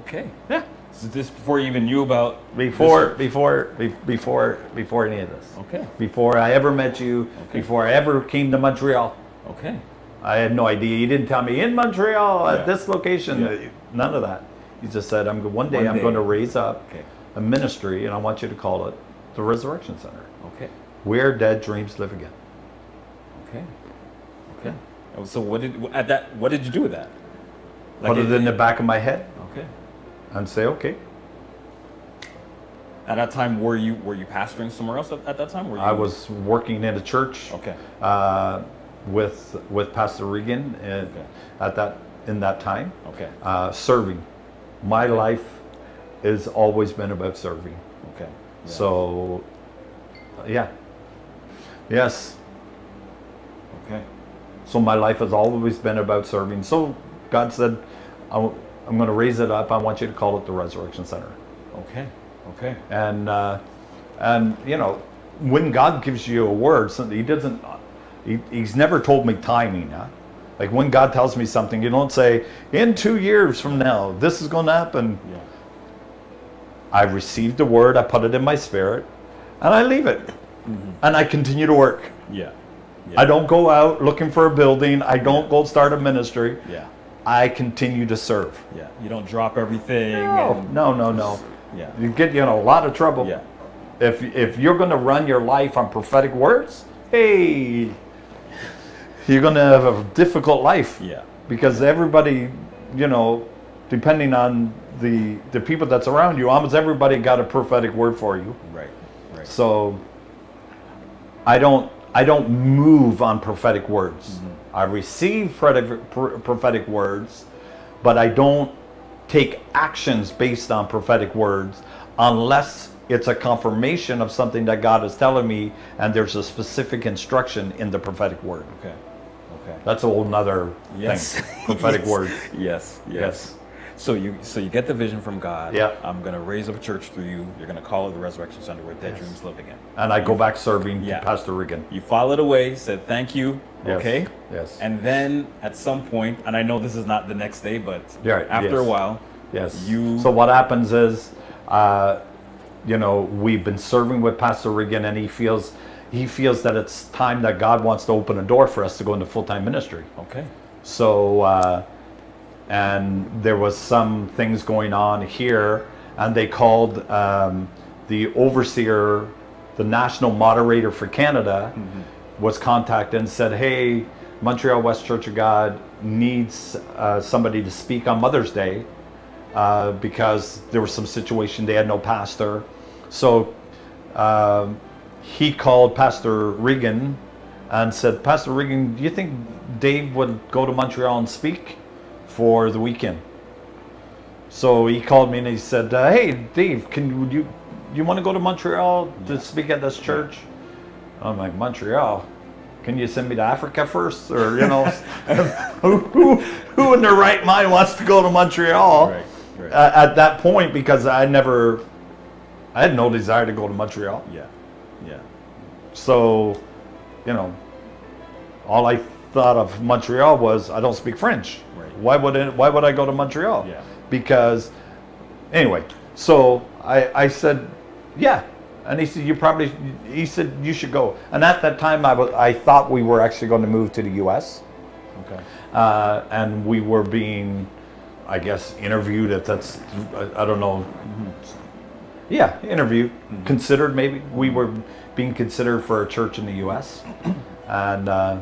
S1: Okay.
S2: Yeah.
S1: So this before you even knew about
S2: Before, before, be- before, before any of this.
S1: Okay.
S2: Before I ever met you,
S1: Okay.
S2: before I ever came to Montreal,
S1: Okay.
S2: I had no idea. You didn't tell me in Montreal
S1: Yeah.
S2: at this location.
S1: Yeah.
S2: None of that. You just said, "I'm one day
S1: One
S2: I'm going to raise up
S1: Okay.
S2: a ministry, and I want you to call it the Resurrection Center,
S1: Okay.
S2: where dead dreams live again."
S1: Okay. Okay. So what did at that? What did you do with that?
S2: Put it in the back of my head. And say, "Okay."
S1: At that time, were you were you pastoring somewhere else at, at that time? Were you?
S2: I was working in a church
S1: Okay.
S2: uh, with with Pastor Regan uh,
S1: Okay.
S2: at that in that time.
S1: Okay.
S2: uh, serving. My life has always been about serving.
S1: Okay. Yeah.
S2: So, yeah. Yes.
S1: Okay.
S2: So my life has always been about serving. So God said, I I'm going to raise it up. I want you to call it the Resurrection Center.
S1: Okay. Okay.
S2: And uh, and you know, when God gives you a word, something He doesn't. He, he's never told me timing. Huh? Like when God tells me something, you don't say, "In two years from now, this is going to happen."
S1: Yeah.
S2: I received the word, I put it in my spirit, and I leave it. And I continue to work.
S1: Yeah.
S2: I don't go out looking for a building, I don't go start a ministry.
S1: Yeah.
S2: I continue to serve.
S1: Yeah. You don't drop everything.
S2: No, no, no, no.
S1: Yeah.
S2: You get you in a lot of trouble.
S1: Yeah.
S2: If if you're going to run your life on prophetic words, hey, you're going to have a difficult life.
S1: Yeah.
S2: Because everybody, you know, depending on the the people that's around you, almost everybody got a prophetic word for you.
S1: Right. Right.
S2: So I don't I don't move on prophetic words.
S1: Mm-hmm.
S2: I receive prophetic, words, but I don't take actions based on prophetic words unless it's a confirmation of something that God is telling me and there's a specific instruction in the prophetic word.
S1: Okay. Okay.
S2: That's a whole nother
S1: Yes.
S2: thing. Prophetic
S1: Yes.
S2: words.
S1: Yes, yes.
S2: Yes.
S1: So you so you get the vision from God.
S2: Yeah.
S1: I'm gonna raise up a church through you. You're gonna call it the Resurrection Center where dead
S2: Yes.
S1: dreams live again.
S2: And I go back serving
S1: Yeah.
S2: to Pastor Riggin.
S1: You it away, said thank you.
S2: Yes.
S1: Okay.
S2: Yes.
S1: And then at some point, and I know this is not the next day, but
S2: Yeah,
S1: after a while,
S2: Yes.
S1: You-
S2: So what happens is, uh, you know, we've been serving with Pastor Riggin, and he feels he feels that it's time that God wants to open a door for us to go into full time ministry.
S1: okay.
S2: So, uh, and there was some things going on here, and they called um, the overseer, the national moderator for Canada, was contacted and said, "Hey, Montreal West Church of God needs uh, somebody to speak on Mother's Day uh, because there was some situation they had no pastor." So um, he called Pastor Regan and said, Pastor Regan, do you think Dave would go to Montreal and speak for the weekend? So he called me and he said, uh, Hey, Dave, can would you you want to go to Montreal to speak at this church? I'm like, Montreal? Can you send me to Africa first? Or, you know, who, who, who in their right mind wants to go to Montreal
S1: Right. Right.
S2: uh, at that point? Because I never, I had no desire to go to Montreal.
S1: yeah. Yeah.
S2: So, you know, all I thought of Montreal was I don't speak French.
S1: Right.
S2: Why would it, why would I go to Montreal?
S1: Yeah.
S2: Because anyway, so I I said, yeah. And he said you probably he said you should go. And at that time I was I thought we were actually going to move to the US.
S1: Okay.
S2: Uh, and we were being I guess interviewed if that's I, I don't know yeah, interviewed, considered maybe. We were being considered for a church in the U.S., and uh,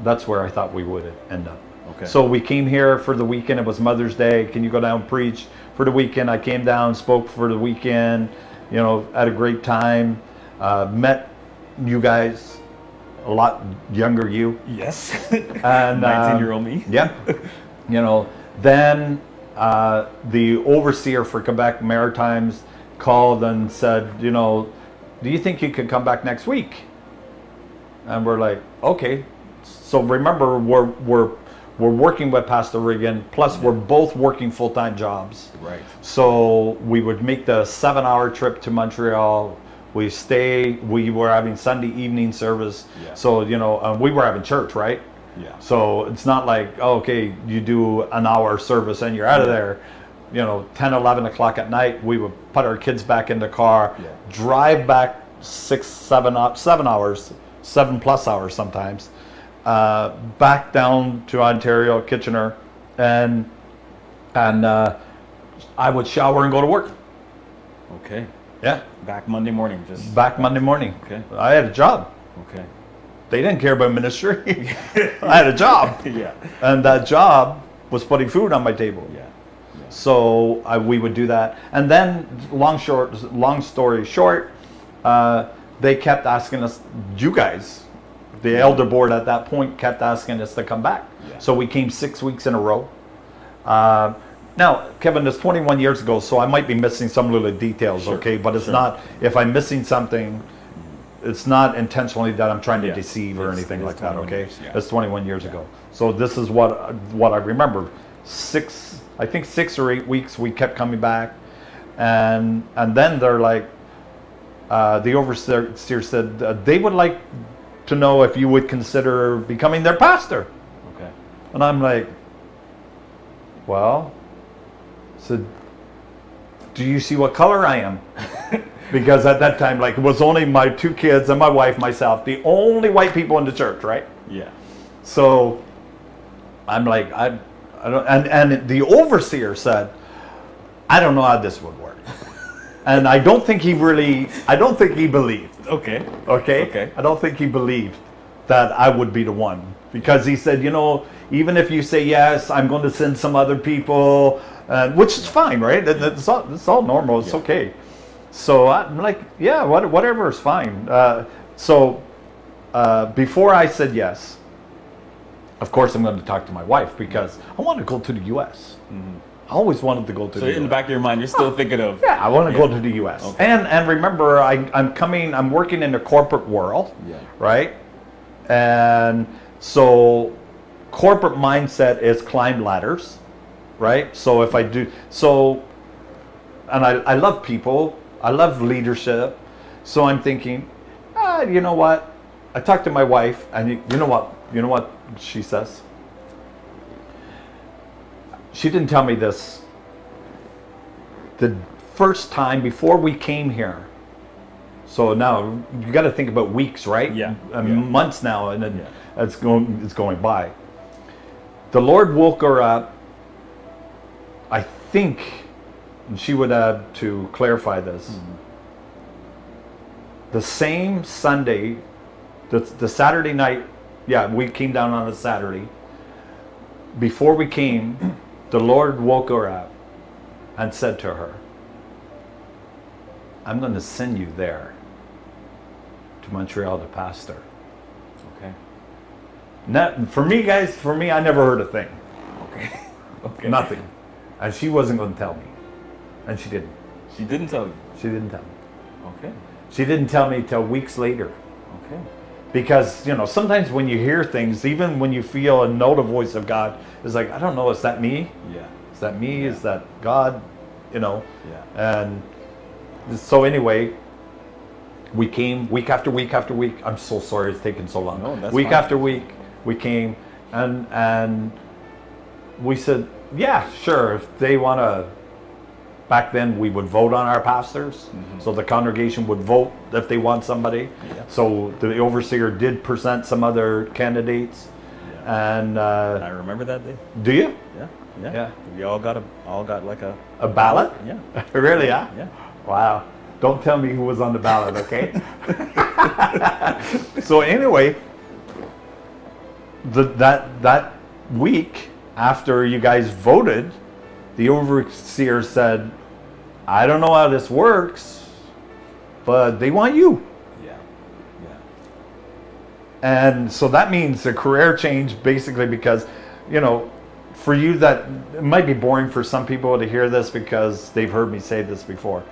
S2: that's where I thought we would end up.
S1: Okay.
S2: So we came here for the weekend. It was Mother's Day. Can you go down and preach for the weekend? I came down, spoke for the weekend. You know, had a great time. Uh, met you guys, a lot younger you,
S1: Yes.
S2: and uh,
S1: 19 year old me.
S2: yeah. You know, then uh, the overseer for Quebec Maritimes called and said, you know, do you think you could come back next week? And we're like, okay. So remember, we're we're we're working with Pastor Regan. Plus, we're both working full time jobs.
S1: Right.
S2: So we would make the seven hour trip to Montreal. We stay. We were having Sunday evening service.
S1: Yeah.
S2: So you know, uh, we were having church, right?
S1: Yeah.
S2: So it's not like, oh, okay, you do an hour service and you're out of there. You know, 10, 11 o'clock at night, we would put our kids back in the car,
S1: Yeah.
S2: drive back six, seven, hou- seven hours, seven plus hours sometimes, uh, back down to Ontario, Kitchener, and and uh, I would shower and go to work.
S1: Okay.
S2: Yeah,
S1: Back Monday morning. Just
S2: back Monday morning.
S1: Okay.
S2: I had a job.
S1: Okay.
S2: They didn't care about ministry. I had a job.
S1: Yeah.
S2: and that job was putting food on my table.
S1: Yeah.
S2: So I, we would do that, and then long short, long story short, uh, they kept asking us, you guys, the elder board at that point kept asking us to come back.
S1: Yeah.
S2: So we came six weeks in a row. Uh, now, Kevin, this 21 years ago, so I might be missing some little details,
S1: Sure,
S2: okay? But it's
S1: sure.
S2: not, if I'm missing something, it's not intentionally that I'm trying to
S1: Yeah.
S2: deceive or
S1: It's-
S2: anything like that, okay?
S1: years, yeah.
S2: That's 21 years ago. So this is what what I remember. Six, I think six or eight weeks we kept coming back, and and then they're like, uh, the overseer said uh, they would like to know if you would consider becoming their pastor,
S1: Okay.
S2: and I'm like, well, said, do you see what color I am? because at that time, like it was only my two kids and my wife, myself, the only white people in the church, right?
S1: Yeah.
S2: So I'm like, I, I don't, and, and the overseer said, I don't know how this would work. And I don't think he really. I don't think he believed.
S1: Okay.
S2: Okay.
S1: Okay.
S2: I don't think he believed that I would be the one because he said, you know, even if you say yes, I'm going to send some other people, uh, which is fine, right? That- That's all. It's all normal. It's
S1: Yeah.
S2: okay. So I'm like, yeah, what, whatever is fine. Uh, so uh, before I said yes, of course I'm going to talk to my wife because I want to go to the U.S. I always wanted to go to.
S1: So
S2: the
S1: in the back of your mind, you're still thinking of
S2: Yeah, I want to
S1: Yeah.
S2: go to the U.S.
S1: Okay.
S2: And and remember, I, I'm coming. I'm working in the corporate world,
S1: Yeah.
S2: right? And so, corporate mindset is climb ladders, right? So if I do so, and I, I love people, I love leadership. So I'm thinking, ah, you know what? I talked to my wife, and you, you know what? You know what she says? She didn't tell me this the first time before we came here. So now you got to think about weeks, right?
S1: Yeah, yeah.
S2: months now, and then
S1: Yeah.
S2: it's going it's going by. The Lord woke her up. I think, and she would have to clarify this.
S1: Mm-hmm.
S2: The same Sunday, the, the Saturday night, yeah, we came down on a Saturday. Before we came, the Lord woke her up and said to her, I'm going to send you there to Montreal to pastor.
S1: Okay.
S2: Not, for me, guys, for me, I never heard a thing.
S1: Okay. Okay.
S2: Nothing. And she wasn't going to tell me. And she didn't.
S1: She didn't tell you.
S2: She didn't tell me.
S1: Okay.
S2: She didn't tell me till weeks later. Because, you know, sometimes when you hear things, even when you feel and know the voice of God, it's like, I don't know, is that me?
S1: Yeah.
S2: Is that me? Is that God? You know?
S1: Yeah.
S2: And so anyway, we came week after week after week. I'm so sorry it's taken so long.
S1: No, that's
S2: week
S1: fine.
S2: after week, we came and and we said, yeah, sure. If they want to, back then we would vote on our pastors. So the congregation would vote if they want somebody.
S1: Mm-hmm. Yeah.
S2: So the overseer did present some other candidates.
S1: Yeah.
S2: And
S1: I
S2: uh,
S1: remember that day.
S2: do you
S1: Yeah. Yeah.
S2: Yeah.
S1: We all got a all got like a
S2: a ballot?
S1: Yeah.
S2: really? Yeah.
S1: Yeah.
S2: Wow. Don't tell me who was on the ballot, okay? so anyway, the, that that week after you guys voted, the overseer said, "I don't know how this works, but they want you."
S1: Yeah. Yeah.
S2: And so that means a career change basically because, you know, for you that it might be boring for some people to hear this because they've heard me say this before.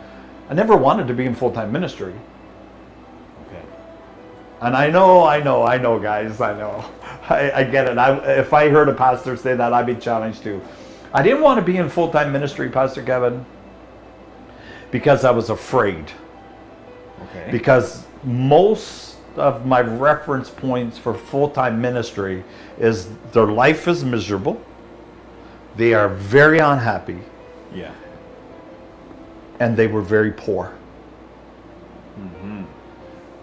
S2: I never wanted to be in full time ministry.
S1: Okay.
S2: And I know, I know, I know, guys, I know. I, I get it. I, if I heard a pastor say that, I'd be challenged too. I didn't want to be in full time ministry, Pastor Kevin, because I was afraid.
S1: Okay.
S2: because most of my reference points for full-time ministry is their life is miserable they are very unhappy
S1: yeah.
S2: and they were very poor Mm-hmm.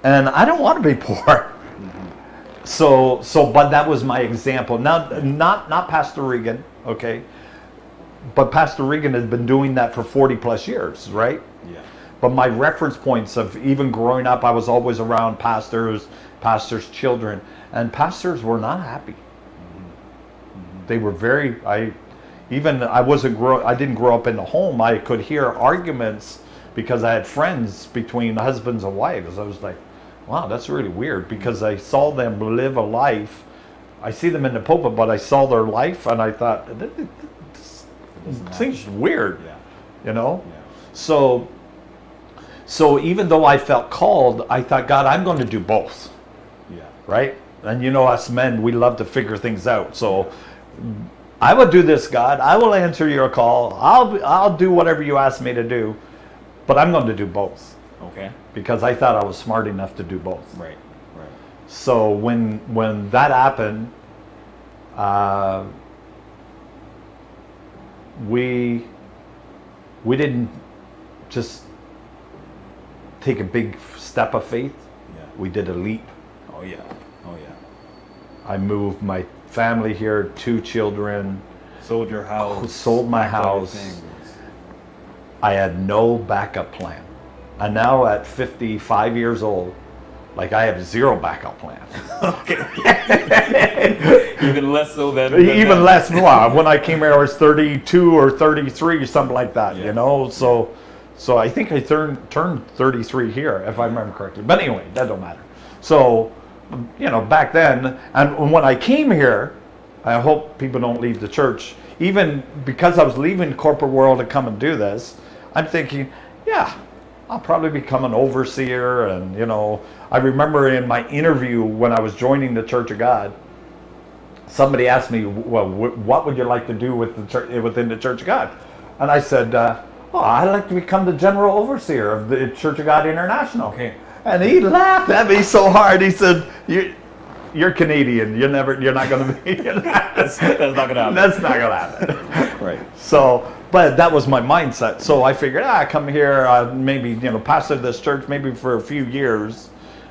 S2: and i don't want to be poor so so but that was my example now not not pastor regan okay but pastor regan has been doing that for 40 plus years right
S1: Yeah.
S2: But my reference points of even growing up, I was always around pastors, pastors' children, and pastors were not happy. Mm-hmm. They were very. I even I wasn't grow. I didn't grow up in the home. I could hear arguments because I had friends between husbands and wives. I was like, wow, that's really weird mm-hmm. because I saw them live a life. I see them in the pulpit, but I saw their life, and I thought
S1: doesn't
S2: weird.
S1: Yeah.
S2: You know.
S1: Yeah.
S2: So, so even though I felt called, I thought, God, I'm going to do both,
S1: Yeah.
S2: right? And you know, us men, we love to figure things out. So, I will do this, God. I will answer your call. I'll I'll do whatever you ask me to do, but I'm going to do both
S1: Okay.
S2: because I thought I was smart enough to do both.
S1: Right. Right.
S2: So when when that happened, uh, we we didn't just take a big step of faith.
S1: Yeah.
S2: We did a leap.
S1: Oh yeah. Oh yeah.
S2: I moved my family here, two children,
S1: Sold your house.
S2: Sold my
S1: packed all your
S2: house. I had no backup plan. And now at 55 years old, like I have zero backup plan.
S1: Even less so than, than
S2: Even
S1: that.
S2: less. Well, when I came here, I was 32 or 33, something like that.
S1: Yeah.
S2: You know, so so I think I turned turned 33 here, if I remember correctly. But anyway, that don't matter. So, you know, back then, and when I came here, I hope people don't leave the church. Even because I was leaving corporate world to come and do this, I'm thinking, yeah, I'll probably become an overseer. And you know, I remember in my interview when I was joining the Church of God, somebody asked me, "Well, what would you like to do with the church within the Church of God?" And I said, uh, "Oh, I'd like to become the general overseer of the Church of God International."
S1: Okay.
S2: And he laughed at me so hard. He said, "You, you're Canadian. You're never. You're not going to be.
S1: That's, that's not gonna happen.
S2: That's not going to happen."
S1: right.
S2: So, but that was my mindset. So I figured, ah, I come here, uh, maybe you know, pastor this church maybe for a few years,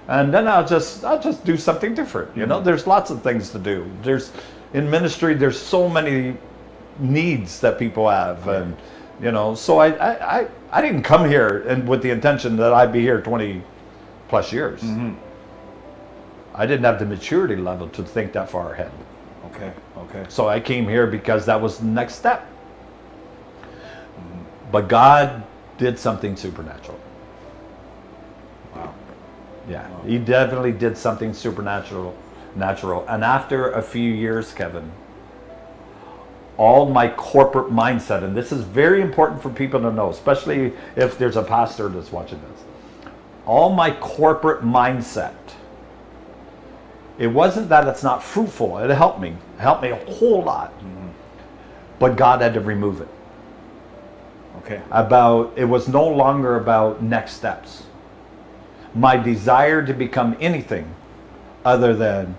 S2: and then I'll just I'll just do something different. You know, there's lots of things to do. There's in ministry, there's so many needs that people have, and you know, so I I, I, I didn't come here and with the intention that I'd be here 20 plus years. I didn't have the maturity level to think that far ahead.
S1: Okay. Okay.
S2: So I came here because that was the next step. But God did something supernatural.
S1: Wow.
S2: Yeah, He definitely did something supernatural, natural. And after a few years, Kevin, all my corporate mindset, and this is very important for people to know, especially if there's a pastor that's watching this. All my corporate mindset, it wasn't that it's not fruitful. It helped me. It helped me a whole lot. But God had to remove it.
S1: Okay.
S2: About it was no longer about next steps. My desire to become anything other than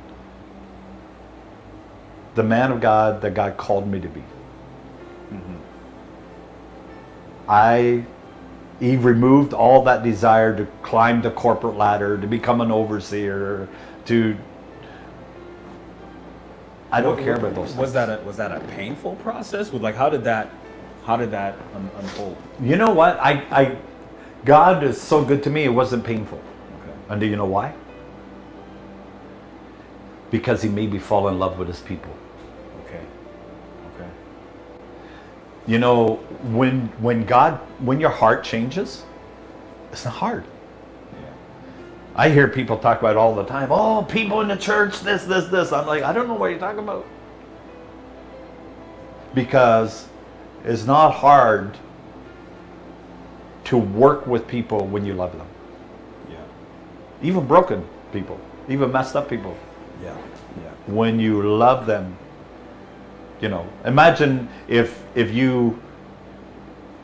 S2: the man of God that God called me to be. I he removed all that desire to climb the corporate ladder, to become an overseer, to I don't
S1: What-
S2: care about those
S1: Was
S2: things.
S1: that a was that a painful process? With like, how did that how did that un- unfold?
S2: You know what? I, I God is so good to me it wasn't painful.
S1: Okay.
S2: And do you know why? Because he made me fall in love with his people.
S1: Okay. Okay.
S2: You know, when when God when your heart changes, it's not hard. I hear people talk about it all the time. Oh, people in the church, this, this, this. I'm like, I don't know what you're talking about. Because it's not hard to work with people when you love them.
S1: Yeah.
S2: Even broken people, even messed up people.
S1: Yeah. Yeah.
S2: when you love them you know imagine if if you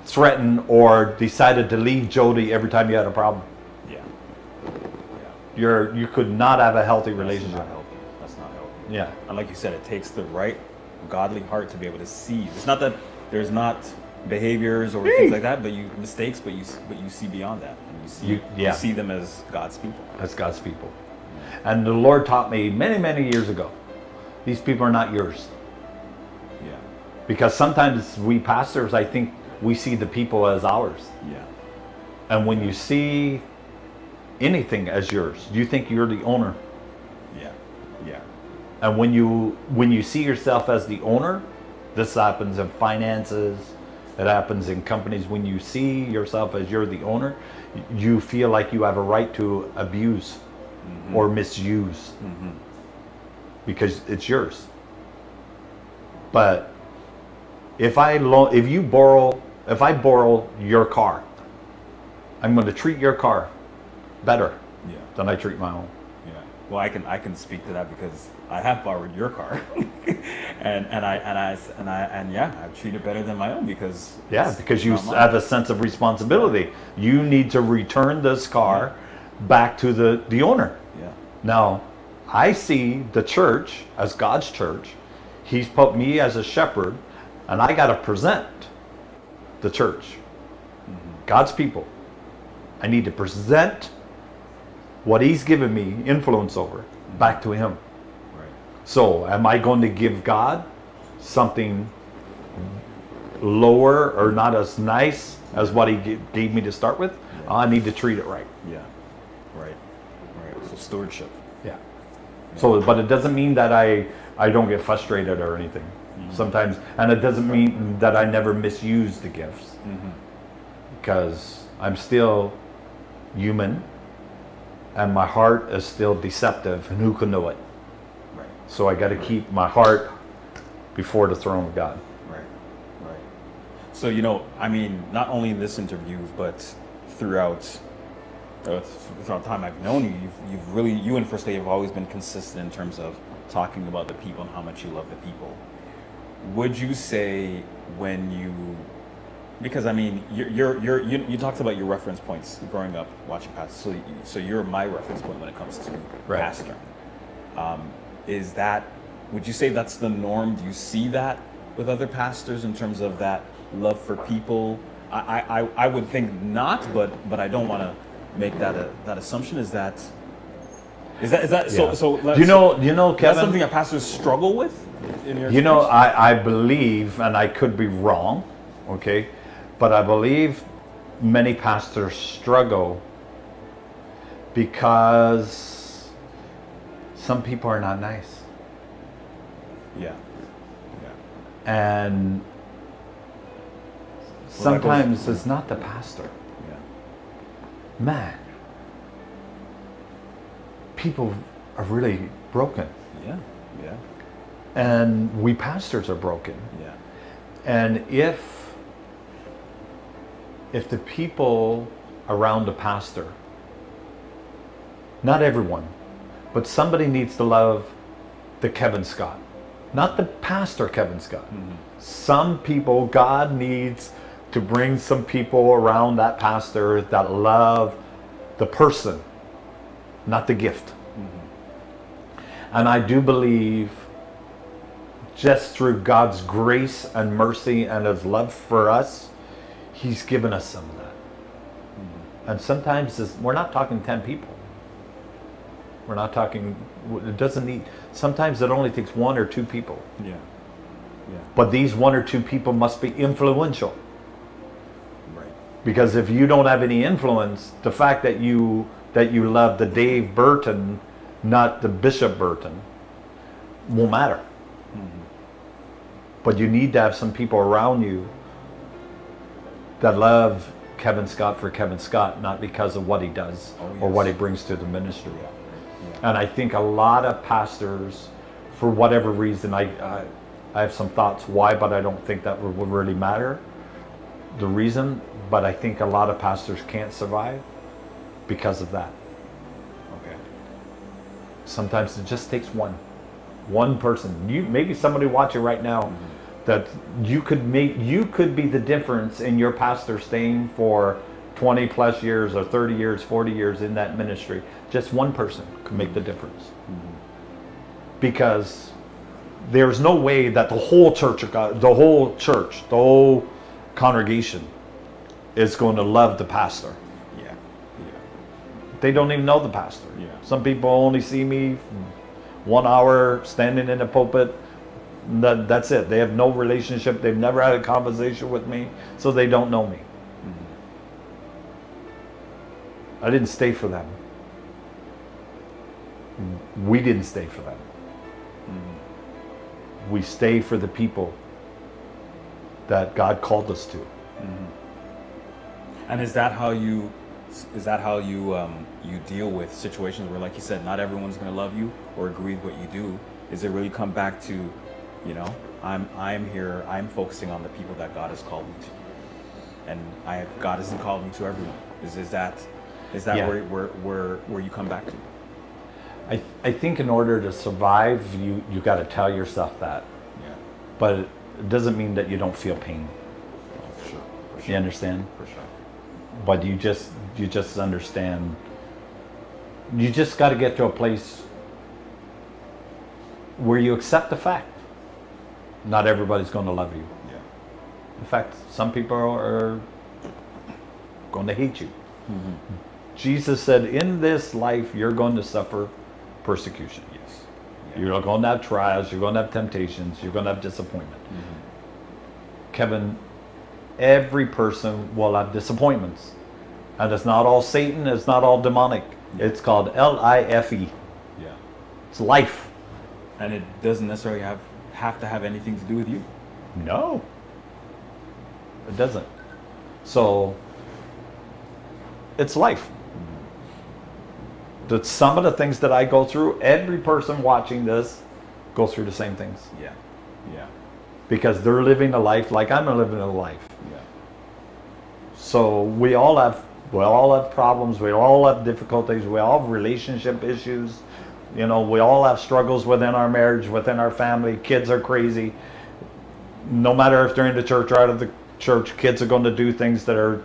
S2: threatened or decided to leave jody every time you had a problem. You're you could not have a healthy
S1: That's
S2: relationship
S1: not healthy. That's not healthy.
S2: yeah
S1: And like you said, it takes the right godly heart to be able to see. It's not that there's not behaviors or things like that, but you mistakes, but you but you see beyond that. And you see
S2: You- yeah.
S1: you see them as God's people.
S2: As god's people and the lord taught me many many years ago these people are not yours
S1: Yeah.
S2: because sometimes we pastors i think we see the people as ours
S1: Yeah.
S2: and when you see anything as yours you think you're the owner
S1: Yeah. Yeah.
S2: And when you when you see yourself as the owner, this happens in finances, it happens in companies. When you see yourself as you're the owner, you feel like you have a right to abuse mm-hmm. or misuse mm-hmm. because it's yours. But if I lo- if you borrow if I borrow your car, I'm going to treat your car better
S1: Yeah.
S2: than I treat my own.
S1: Yeah. Well, I can I can speak to that because I have borrowed your car, and and I and I and I and yeah, I treat it better than my own because
S2: Yeah, because you have a sense of responsibility. You need to return this car back to the, the owner.
S1: yeah
S2: Now, I see the church as God's church. He's put me as a shepherd, and I got to present the church, mm-hmm. God's people. I need to present what He's given me influence over back to Him.
S1: right
S2: So, am I going to give God something lower or not as nice as what he gave me to start with, I need to treat it right.
S1: Yeah. Right. Right. So stewardship.
S2: Yeah. So, but it doesn't mean that I I don't get frustrated or anything. Mm-hmm. Sometimes, and it doesn't mean that I never misuse the gifts, mm-hmm. because I'm still human, and my heart is still deceptive, and who can know it?
S1: Right.
S2: So I got to keep my heart before the throne of God.
S1: Right, right. So you know, I mean, not only in this interview, but throughout uh, throughout the time I've known you, you've, you've really you and First Lady have always been consistent in terms of talking about the people and how much you love the people. Would you say when you because I mean you're, you're, you're you you talked about your reference points growing up watching pastors, so you, so you're my reference point when it comes to
S2: Right.
S1: pastoring. Um, is that would you say that's the norm? Do you see that with other pastors in terms of that love for people? I, I, I- would think not, but but I don't want to make that a, that assumption. Is that is that is that so
S2: Yeah.
S1: so?
S2: Do you know? You know,
S1: that's
S2: Kevin.
S1: something that pastors struggle with. In your
S2: You know. I, I believe, and I could be wrong, okay, but I believe many pastors struggle because some people are not nice.
S1: yeah, yeah,
S2: And
S1: goes-
S2: sometimes it's not the pastor.
S1: yeah,
S2: Man, people are really broken.
S1: yeah, yeah,
S2: And we pastors are broken.
S1: yeah,
S2: And if if the people around the pastor, not everyone, but somebody needs to love the Kevin Scott, not the pastor Kevin Scott. Mm-hmm. Some people, God needs to bring some people around that pastor that love the person, not the gift. Mm-hmm. And I do believe just through God's grace and mercy and His love for us, He's given us some of that. Hmm. And sometimes it's, we're not talking 10 people. We're not talking, it doesn't need, sometimes it only takes one or two people.
S1: yeah, yeah.
S2: But these one or two people must be influential.
S1: Right.
S2: Because if you don't have any influence, the fact that you that you love the Dave Burton, not the Bishop Burton, won't matter. Mm-hmm. But you need to have some people around you that love Kevin Scott for Kevin Scott, not because of what he does
S1: Oh,
S2: or what he brings to the ministry.
S1: Yeah. Yeah.
S2: And I think a lot of pastors, for whatever reason, I, I, I have some thoughts why, but I don't think that would, would really matter. The reason, but I think a lot of pastors can't survive because of that.
S1: Okay.
S2: Sometimes it just takes one, one person. You maybe somebody watching right now mm-hmm. That you could make. You could be the difference in your pastor staying for 20 plus years or 30 years, 40 years in that ministry. Just one person could make the difference. Because there's no way that the whole church the whole church, the whole congregation is going to love the pastor.
S1: Yeah. Yeah.
S2: They don't even know the pastor.
S1: Yeah.
S2: Some people only see me one hour standing in the pulpit. That, that's it. They have no relationship. They've never had a conversation with me, so they don't know me. I didn't stay for them. We didn't stay for them. We stay for the people that God called us to.
S1: And is that how you is that how you um, you deal with situations where, like you said, not everyone's going to love you or agree with what you do? Is it really come back to, you know, I'm I'm here, I'm focusing on the people that God has called me to, and I have, God hasn't called me to everyone. Is is that is that
S2: Yeah.
S1: where, where where where you come back to?
S2: I, I think in order to survive, you, you got to tell yourself that.
S1: Yeah,
S2: But it doesn't mean that you don't feel pain.
S1: oh, for sure, for sure,
S2: You understand?
S1: for sure.
S2: But you just you just understand. You just got to get to a place where you accept the fact. Not everybody's going to love you.
S1: Yeah,
S2: In fact, some people are going to hate you. Mm-hmm. Jesus said, "In this life, you're going to suffer persecution.
S1: yes, yeah.
S2: You're going to have trials. You're going to have temptations. You're going to have disappointment." Mm-hmm. Kevin, every person will have disappointments. And it's not all Satan, it's not all demonic. It's called L I F E.
S1: Yeah.
S2: It's life.
S1: And it doesn't necessarily have have to have anything to do with you.
S2: No, it doesn't. So it's life. That some of the things that I go through, every person watching this goes through the same things
S1: Yeah. Yeah.
S2: because they're living a life like I'm living a life.
S1: Yeah.
S2: So we all have we all have problems, we all have difficulties, we all have relationship issues. You know, we all have struggles within our marriage, within our family. Kids are crazy. No matter if they're in the church or out of the church, kids are going to do things that are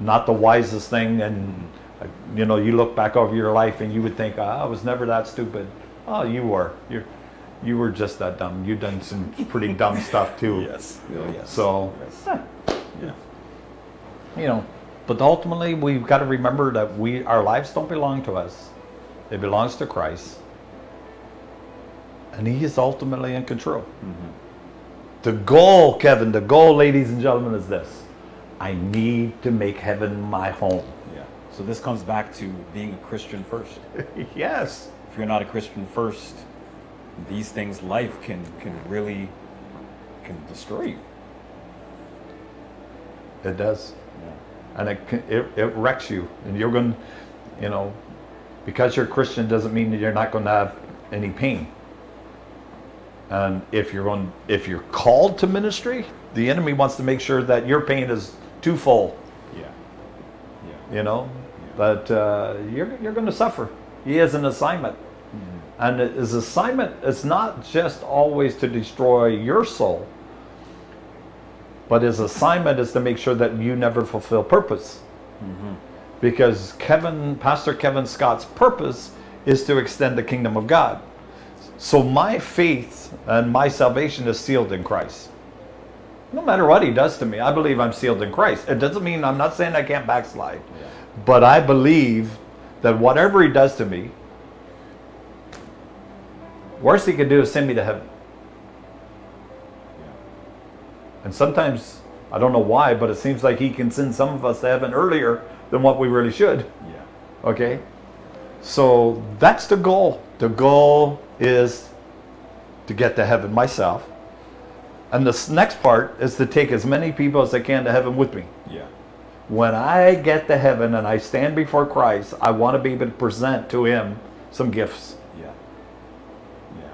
S2: not the wisest thing and uh, you know, you look back over your life and you would think, oh, I was never that stupid. Oh, you were. You you were just that dumb. You've done some pretty dumb stuff too.
S1: Yes. Oh, yes.
S2: So,
S1: Yes. Yeah.
S2: you know, but ultimately we've got to remember that we our lives don't belong to us. It belongs to Christ. And he is ultimately in control. The goal, Kevin, the goal, ladies and gentlemen, is this. I need to make heaven my home.
S1: Yeah. So this comes back to being a Christian first.
S2: yes.
S1: If you're not a Christian first, these things, life can can really can destroy you.
S2: It does.
S1: Yeah.
S2: and it, can- it, it wrecks you and you're going to, you know because you're a christian doesn't mean that you're not going to have any pain and if you're on if you're called to ministry the enemy wants to make sure that your pain is too full
S1: Yeah. Yeah.
S2: you know? That uh, you're, you're going to suffer. He has an assignment. And his assignment is not just always to destroy your soul but his assignment is to make sure that you never fulfill purpose. Because Kevin, Pastor Kevin Scott's purpose is to extend the kingdom of God. So my faith and my salvation is sealed in Christ. No matter what he does to me, I believe I'm sealed in Christ. It doesn't mean I'm not saying I can't backslide,
S1: Yeah.
S2: but I believe that whatever he does to me, worst he can do is send me to heaven.
S1: Yeah.
S2: And sometimes I don't know why, but it seems like he can send some of us to heaven earlier than what we really should.
S1: Yeah.
S2: Okay? So that's the goal. The goal is to get to heaven myself. And this next part is to take as many people as I can to heaven with me.
S1: Yeah.
S2: When I get to heaven and I stand before Christ, I want to be able to present to him some gifts.
S1: Yeah. Yeah.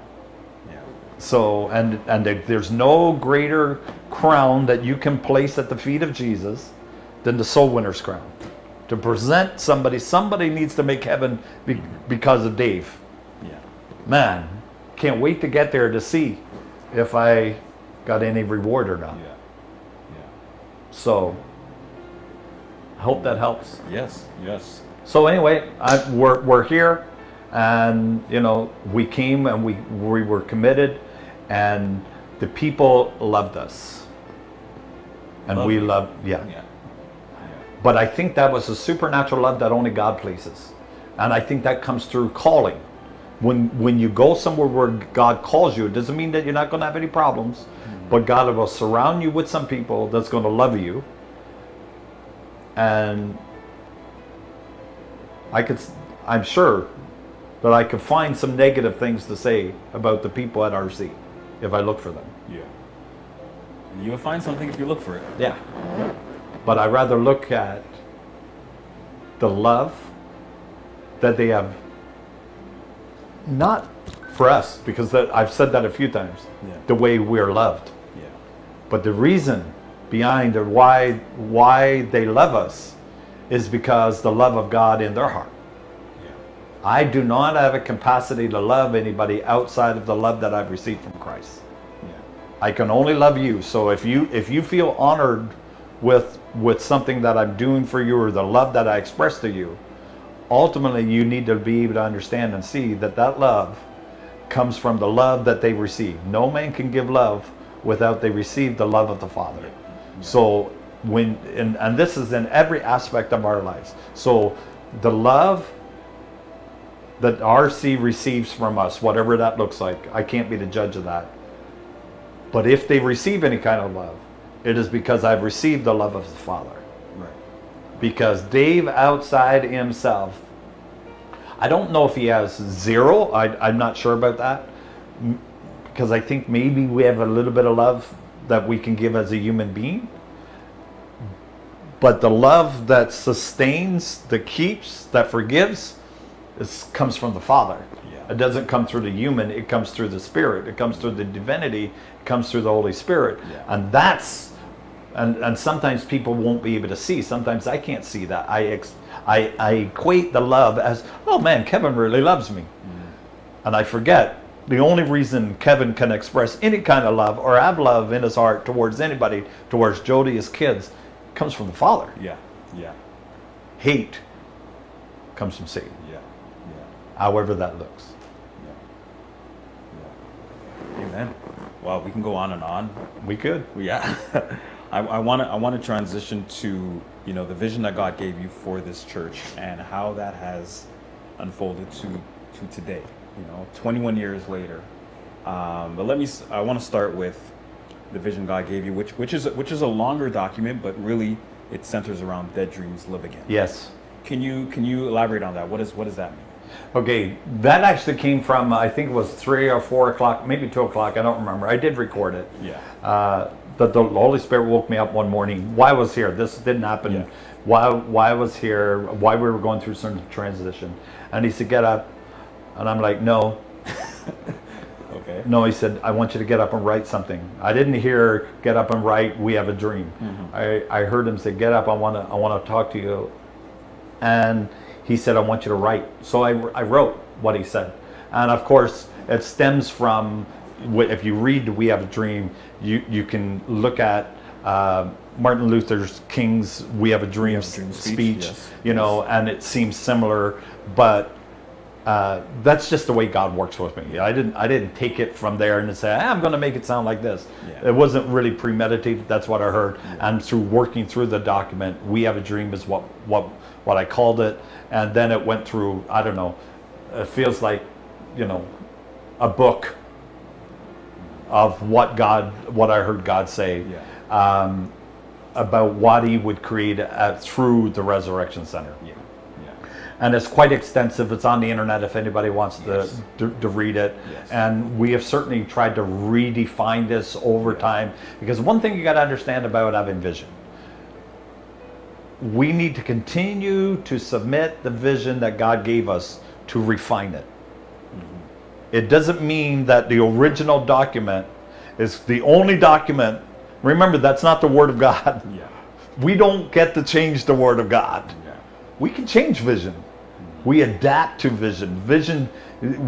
S1: Yeah.
S2: So, and and there's no greater crown that you can place at the feet of Jesus than the soul winner's crown. To present somebody, somebody needs to make heaven be, because of Dave. Man, can't wait to get there to see if I got any reward or not.
S1: Yeah. Yeah.
S2: So, I hope that helps.
S1: Yes. Yes.
S2: So anyway, I, we're, we're here, and you know we came and we we were committed, and the people loved us, and
S1: Love
S2: we
S1: you.
S2: loved yeah.
S1: Yeah. Yeah.
S2: But I think that was a supernatural love that only God places, and I think that comes through calling. When when you go somewhere where God calls you, it doesn't mean that you're not going to have any problems, mm-hmm. but God will surround you with some people that's going to love you, and I could, I'm sure that I could find some negative things to say about the people at RC if I look for them.
S1: Yeah. You'll find something if you look for it.
S2: Yeah. But I rather look at the love that they have, not for us, because that, I've said that a few times,
S1: Yeah.
S2: the way we're loved.
S1: Yeah.
S2: But the reason behind the why why they love us is because the love of God in their heart.
S1: Yeah.
S2: I do not have a capacity to love anybody outside of the love that I've received from Christ.
S1: Yeah.
S2: I can only love you. So if you if you feel honored with with something that I'm doing for you or the love that I express to you, ultimately you need to be able to understand and see that that love comes from the love that they receive. No man can give love without they receive the love of the Father. So when and, and this is in every aspect of our lives. So the love that RC receives from us, whatever that looks like, I can't be the judge of that. But if they receive any kind of love, it is because I've received the love of the Father. Because Dave, outside himself, I don't know if he has zero. I, I'm not sure about that. Because I think maybe we have a little bit of love that we can give as a human being. But the love that sustains, that keeps, that forgives, is, comes from the Father.
S1: Yeah.
S2: It doesn't come through the human, it comes through the Spirit. It comes through the divinity, it comes through the Holy Spirit.
S1: Yeah.
S2: And that's, and, and sometimes people won't be able to see. Sometimes I can't see that. I, ex, I, I equate the love as, oh man, Kevin really loves me. Mm. And I forget the only reason Kevin can express any kind of love or have love in his heart towards anybody, towards Jody, his kids, comes from the Father.
S1: Yeah. Yeah.
S2: Hate comes from Satan,
S1: Yeah. Yeah.
S2: however that looks.
S1: Yeah. Amen. Wow, we can go on and on.
S2: We could.
S1: Yeah. I want to I want to transition to you know the vision that God gave you for this church and how that has unfolded to to today. You know, 21 years later. Um, but let me. I want to start with the vision God gave you, which which is which is a longer document, but really it centers around dead dreams live again.
S2: Yes.
S1: Can you can you elaborate on that? What is what does that mean?
S2: Okay, that actually came from, I think it was three or four o'clock, maybe two o'clock, I don't remember. I did record it.
S1: Yeah.
S2: Uh, that the Holy Spirit woke me up one morning. Why I was here? This didn't happen.
S1: Yeah.
S2: Why? Why I was here? Why we were going through certain transition? And he said, "Get up," and I'm like, "No,
S1: Okay.
S2: no." He said, "I want you to get up and write something." I didn't hear "Get up and write." We have a dream. Mm-hmm. I, I heard him say, "Get up. I want to. I want to talk to you." And he said, "I want you to write." So I, I wrote what he said, and of course, it stems from if you read "We Have a Dream," you you can look at. Uh, Martin Luther King's "We Have a Dream"
S1: Have a Dream
S2: speech,
S1: speech, yes,
S2: you know, and it seems similar, but uh, that's just the way God works with me. I didn't I didn't take it from there and say "Ah, I'm going to make it sound like this.
S1: Yeah.
S2: It wasn't really premeditated. That's what I heard. And through working through the document, "We Have a Dream" is what what what I called it. And then it went through. I don't know. It feels like, you know, a book of what God what I heard God say.
S1: Yeah.
S2: Um, about what he would create uh, through the Resurrection Center
S1: Yeah. Yeah.
S2: and it's quite extensive. It's on the internet if anybody wants to, to, to read it.
S1: Yes.
S2: And we have certainly tried to redefine this over
S1: Yeah.
S2: time because one thing you got to understand about having vision. We need to continue to submit the vision that God gave us to refine it.
S1: Mm-hmm.
S2: It doesn't mean that the original document is the only document. Remember, that's not the Word of God.
S1: Yeah.
S2: We don't get to change the Word of God
S1: Yeah.
S2: we can change vision we adapt to vision vision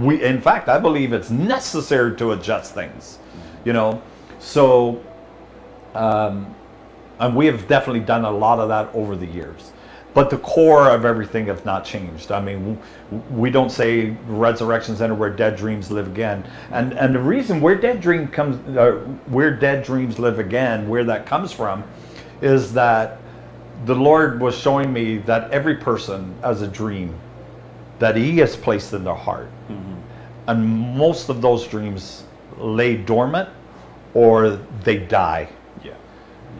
S2: we in fact i believe it's necessary to adjust things you know so um, and we have definitely done a lot of that over the years but the core of everything has not changed i mean we don't say resurrection center where dead dreams live again and and the reason where dead dream comes uh, where dead dreams live again where that comes from is that the Lord was showing me that every person has a dream that He has placed in their heart. And most of those dreams lay dormant or they die.
S1: Yeah.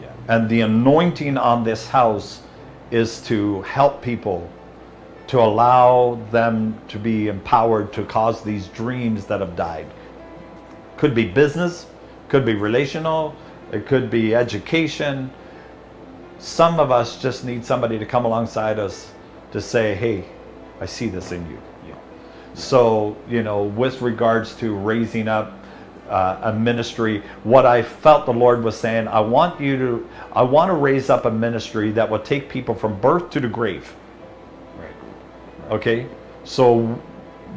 S1: Yeah.
S2: And the anointing on this house is to help people, to allow them to be empowered to cause these dreams that have died. Could be business, could be relational, it could be education. Some of us just need somebody to come alongside us to say, hey, I see this in you.
S1: Yeah.
S2: So, you know, with regards to raising up uh, a ministry, what I felt the Lord was saying, I want you to, I want to raise up a ministry that will take people from birth to the grave.
S1: Right.
S2: Okay? So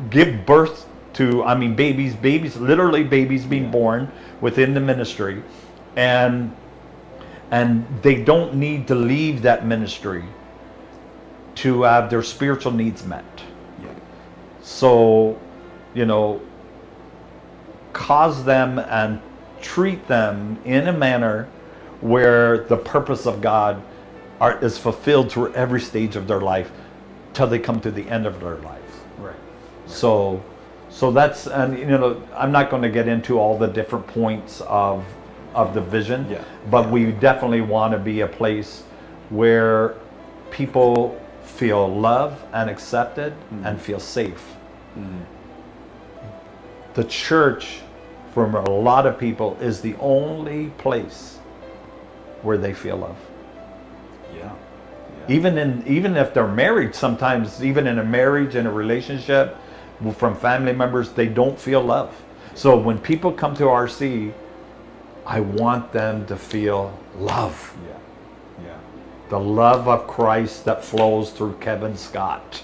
S2: give birth to, I mean, babies, babies, literally babies being
S1: Yeah.
S2: born within the ministry. And, and they don't need to leave that ministry to have their spiritual needs met.
S1: Yeah.
S2: So, you know, cause them and treat them in a manner where the purpose of God are, is fulfilled through every stage of their life till they come to the end of their lives.
S1: Right.
S2: So, so that's and you know I'm not going to get into all the different points of of the vision.
S1: Yeah.
S2: But we definitely want to be a place where people feel loved and accepted mm-hmm. and feel safe. Mm-hmm. The church, for a lot of people, is the only place where they feel love.
S1: Yeah. yeah.
S2: Even in even if they're married, sometimes even in a marriage in a relationship from family members, they don't feel love. So when people come to RC, I want them to feel love.
S1: Yeah. Yeah.
S2: The love of Christ that flows through Kevin Scott.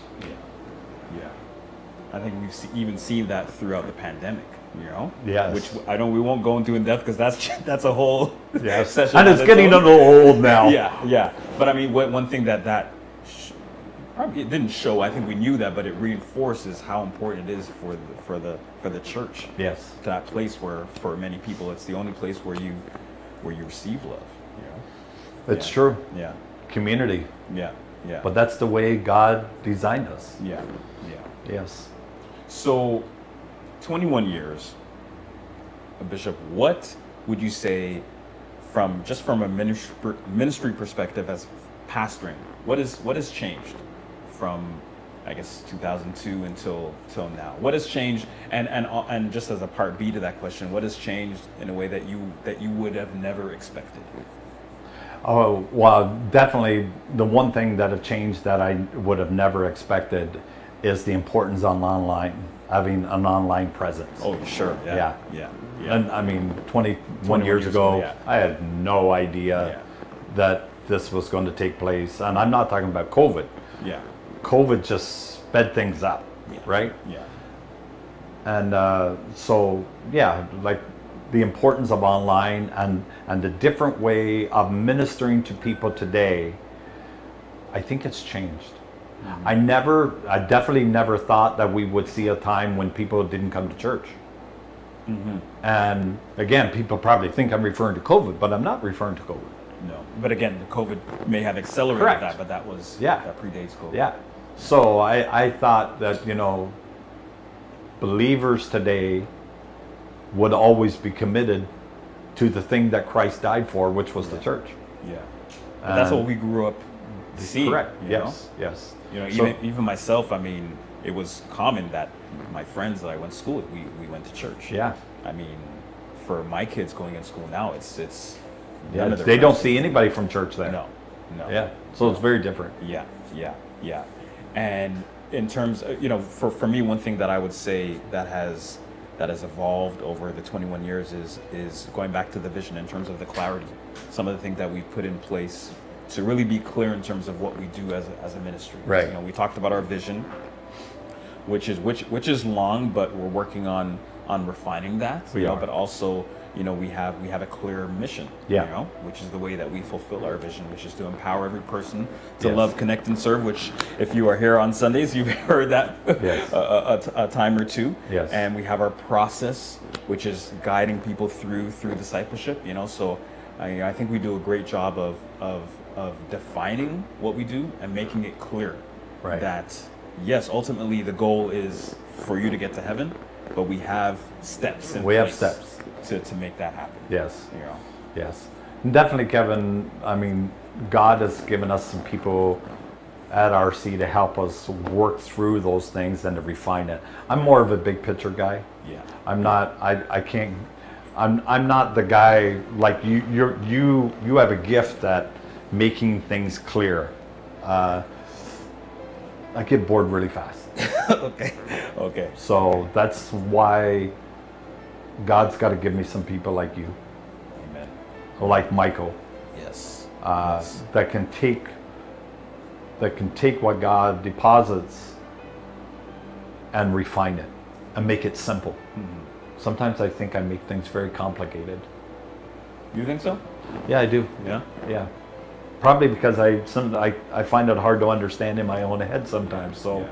S1: Yeah. Yeah. I think we've even seen that throughout the pandemic. You know.
S2: Yes.
S1: Which I don't. We won't go into in depth because that's that's a whole
S2: Yes.
S1: session.
S2: And it's getting a little old now.
S1: Yeah, yeah. But I mean, what, one thing that that sh- probably it didn't show. I think we knew that, but it reinforces how important it is for the, for the for the church.
S2: Yes.
S1: That place where, for many people, it's the only place where you where you receive love. You know?
S2: It's
S1: Yeah.
S2: true.
S1: Yeah,
S2: Community.
S1: yeah, yeah.
S2: But that's the way God designed us.
S1: yeah, yeah.
S2: Yes.
S1: So, 21 years, uh, Bishop. What would you say, from just from a ministry ministry perspective as pastoring, what is what has changed from, I guess 2002 until till now? What has changed, and and uh, and just as a part B to that question, what has changed in a way that you that you would have never expected?
S2: Oh, well, definitely the one thing that have changed that I would have never expected is the importance on online, having an online presence.
S1: Oh, sure. Yeah.
S2: Yeah.
S1: Yeah. Yeah.
S2: And I mean, 21
S1: 21
S2: years
S1: years
S2: ago,
S1: ago, yeah.
S2: I had no idea that this was going to take place. And I'm not talking about COVID.
S1: yeah.
S2: COVID just sped things up, right?
S1: Yeah.
S2: And uh, so, yeah, like the importance of online and, and the different way of ministering to people today, I think it's changed. Mm-hmm. I never, I definitely never thought that we would see a time when people didn't come to church. Mm-hmm. And again, people probably think I'm referring to COVID, but I'm not referring to COVID.
S1: No. But again, the COVID may have accelerated
S2: Correct.
S1: that, but that was
S2: Yeah.
S1: that predates COVID.
S2: Yeah. So I, I thought that, you know, believers today would always be committed to the thing that Christ died for, which was the church.
S1: Yeah. But that's what we grew up seeing.
S2: Correct. Yes. Yes.
S1: You know,
S2: So-
S1: even even myself, I mean, it was common that my friends that I went to school with, we, we went to church.
S2: Yeah.
S1: I mean, for my kids going in school now, it's it's
S2: Yeah.
S1: of their
S2: They don't see anybody from church there.
S1: No. No.
S2: Yeah. So it's very different.
S1: Yeah, yeah, yeah. And in terms, uh, you know, for, for me, one thing that I would say that has that has evolved over the 21 years is is going back to the vision in terms of the clarity. Some of the things that we put in place to really be clear in terms of what we do as a, as a ministry.
S2: Right.
S1: You know, we talked about our vision, which is which which is long, but we're working on on refining that.
S2: We
S1: you know,
S2: are.
S1: but also, you know, we have we have a clear mission.
S2: Yeah.
S1: You know, which is the way that we fulfill our vision, which is to empower every person to
S2: Yes.
S1: love, connect, and serve. Which, if you are here on Sundays, you've heard that
S2: Yes.
S1: a, a- a t- a time or two.
S2: Yes.
S1: And we have our process, which is guiding people through through discipleship. You know, so I, I think we do a great job of of of defining what we do and making it clear
S2: Right.
S1: that yes, ultimately the goal is for you to get to heaven, but we have steps.
S2: We have steps.
S1: to to make that happen.
S2: Yes.
S1: You know.
S2: Yes. Definitely, Kevin. I mean, God has given us some people at RC to help us work through those things and to refine it. I'm more of a big picture guy.
S1: Yeah.
S2: I'm not. I, I can't. I'm. I'm not the guy like you. You're you. You have a gift at making things clear. Uh, I get bored really fast.
S1: okay. Okay.
S2: So that's why God's got to give me some people like you,
S1: Amen.
S2: like Michael.
S1: Yes.
S2: uh,
S1: Yes.
S2: that can take that can take what God deposits and refine it and make it simple. Sometimes I think I make things very complicated.
S1: You think so?
S2: Yeah, I do.
S1: Yeah.
S2: Yeah, probably because I some I, I find it hard to understand in my own head sometimes. So,
S1: Yeah.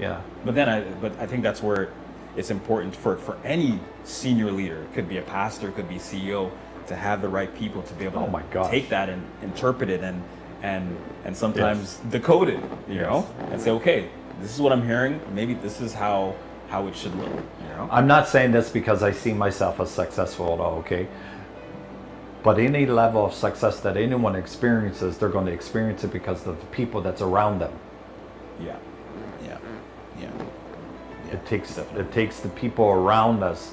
S2: yeah,
S1: But then I but I think that's where it's important for for any senior leader, it could be a pastor, it could be CEO, to have the right people to be able
S2: Oh
S1: to
S2: my gosh.
S1: take that and interpret it and and and sometimes decode it, you know, and say, okay, this is what I'm hearing. Maybe this is how how it should look. You know.
S2: I'm not saying this because I see myself as successful at all. Okay, But any level of success that anyone experiences, they're going to experience it because of the people that's around them.
S1: Yeah. Yeah. Yeah. Yeah.
S2: It takes
S1: Definitely.
S2: it takes the people around us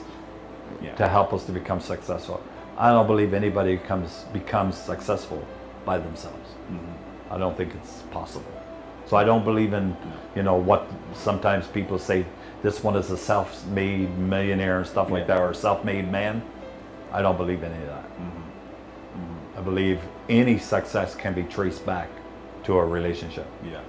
S1: Yeah.
S2: to help us to become successful. I don't believe anybody comes becomes successful by themselves.
S1: Mm-hmm.
S2: I don't think it's possible. So I don't believe in, you know, what sometimes people say this one is a self-made millionaire and stuff like that or a self-made man. I don't believe any of that.
S1: Mm-hmm.
S2: I believe any success can be traced back to a relationship.
S1: Yeah.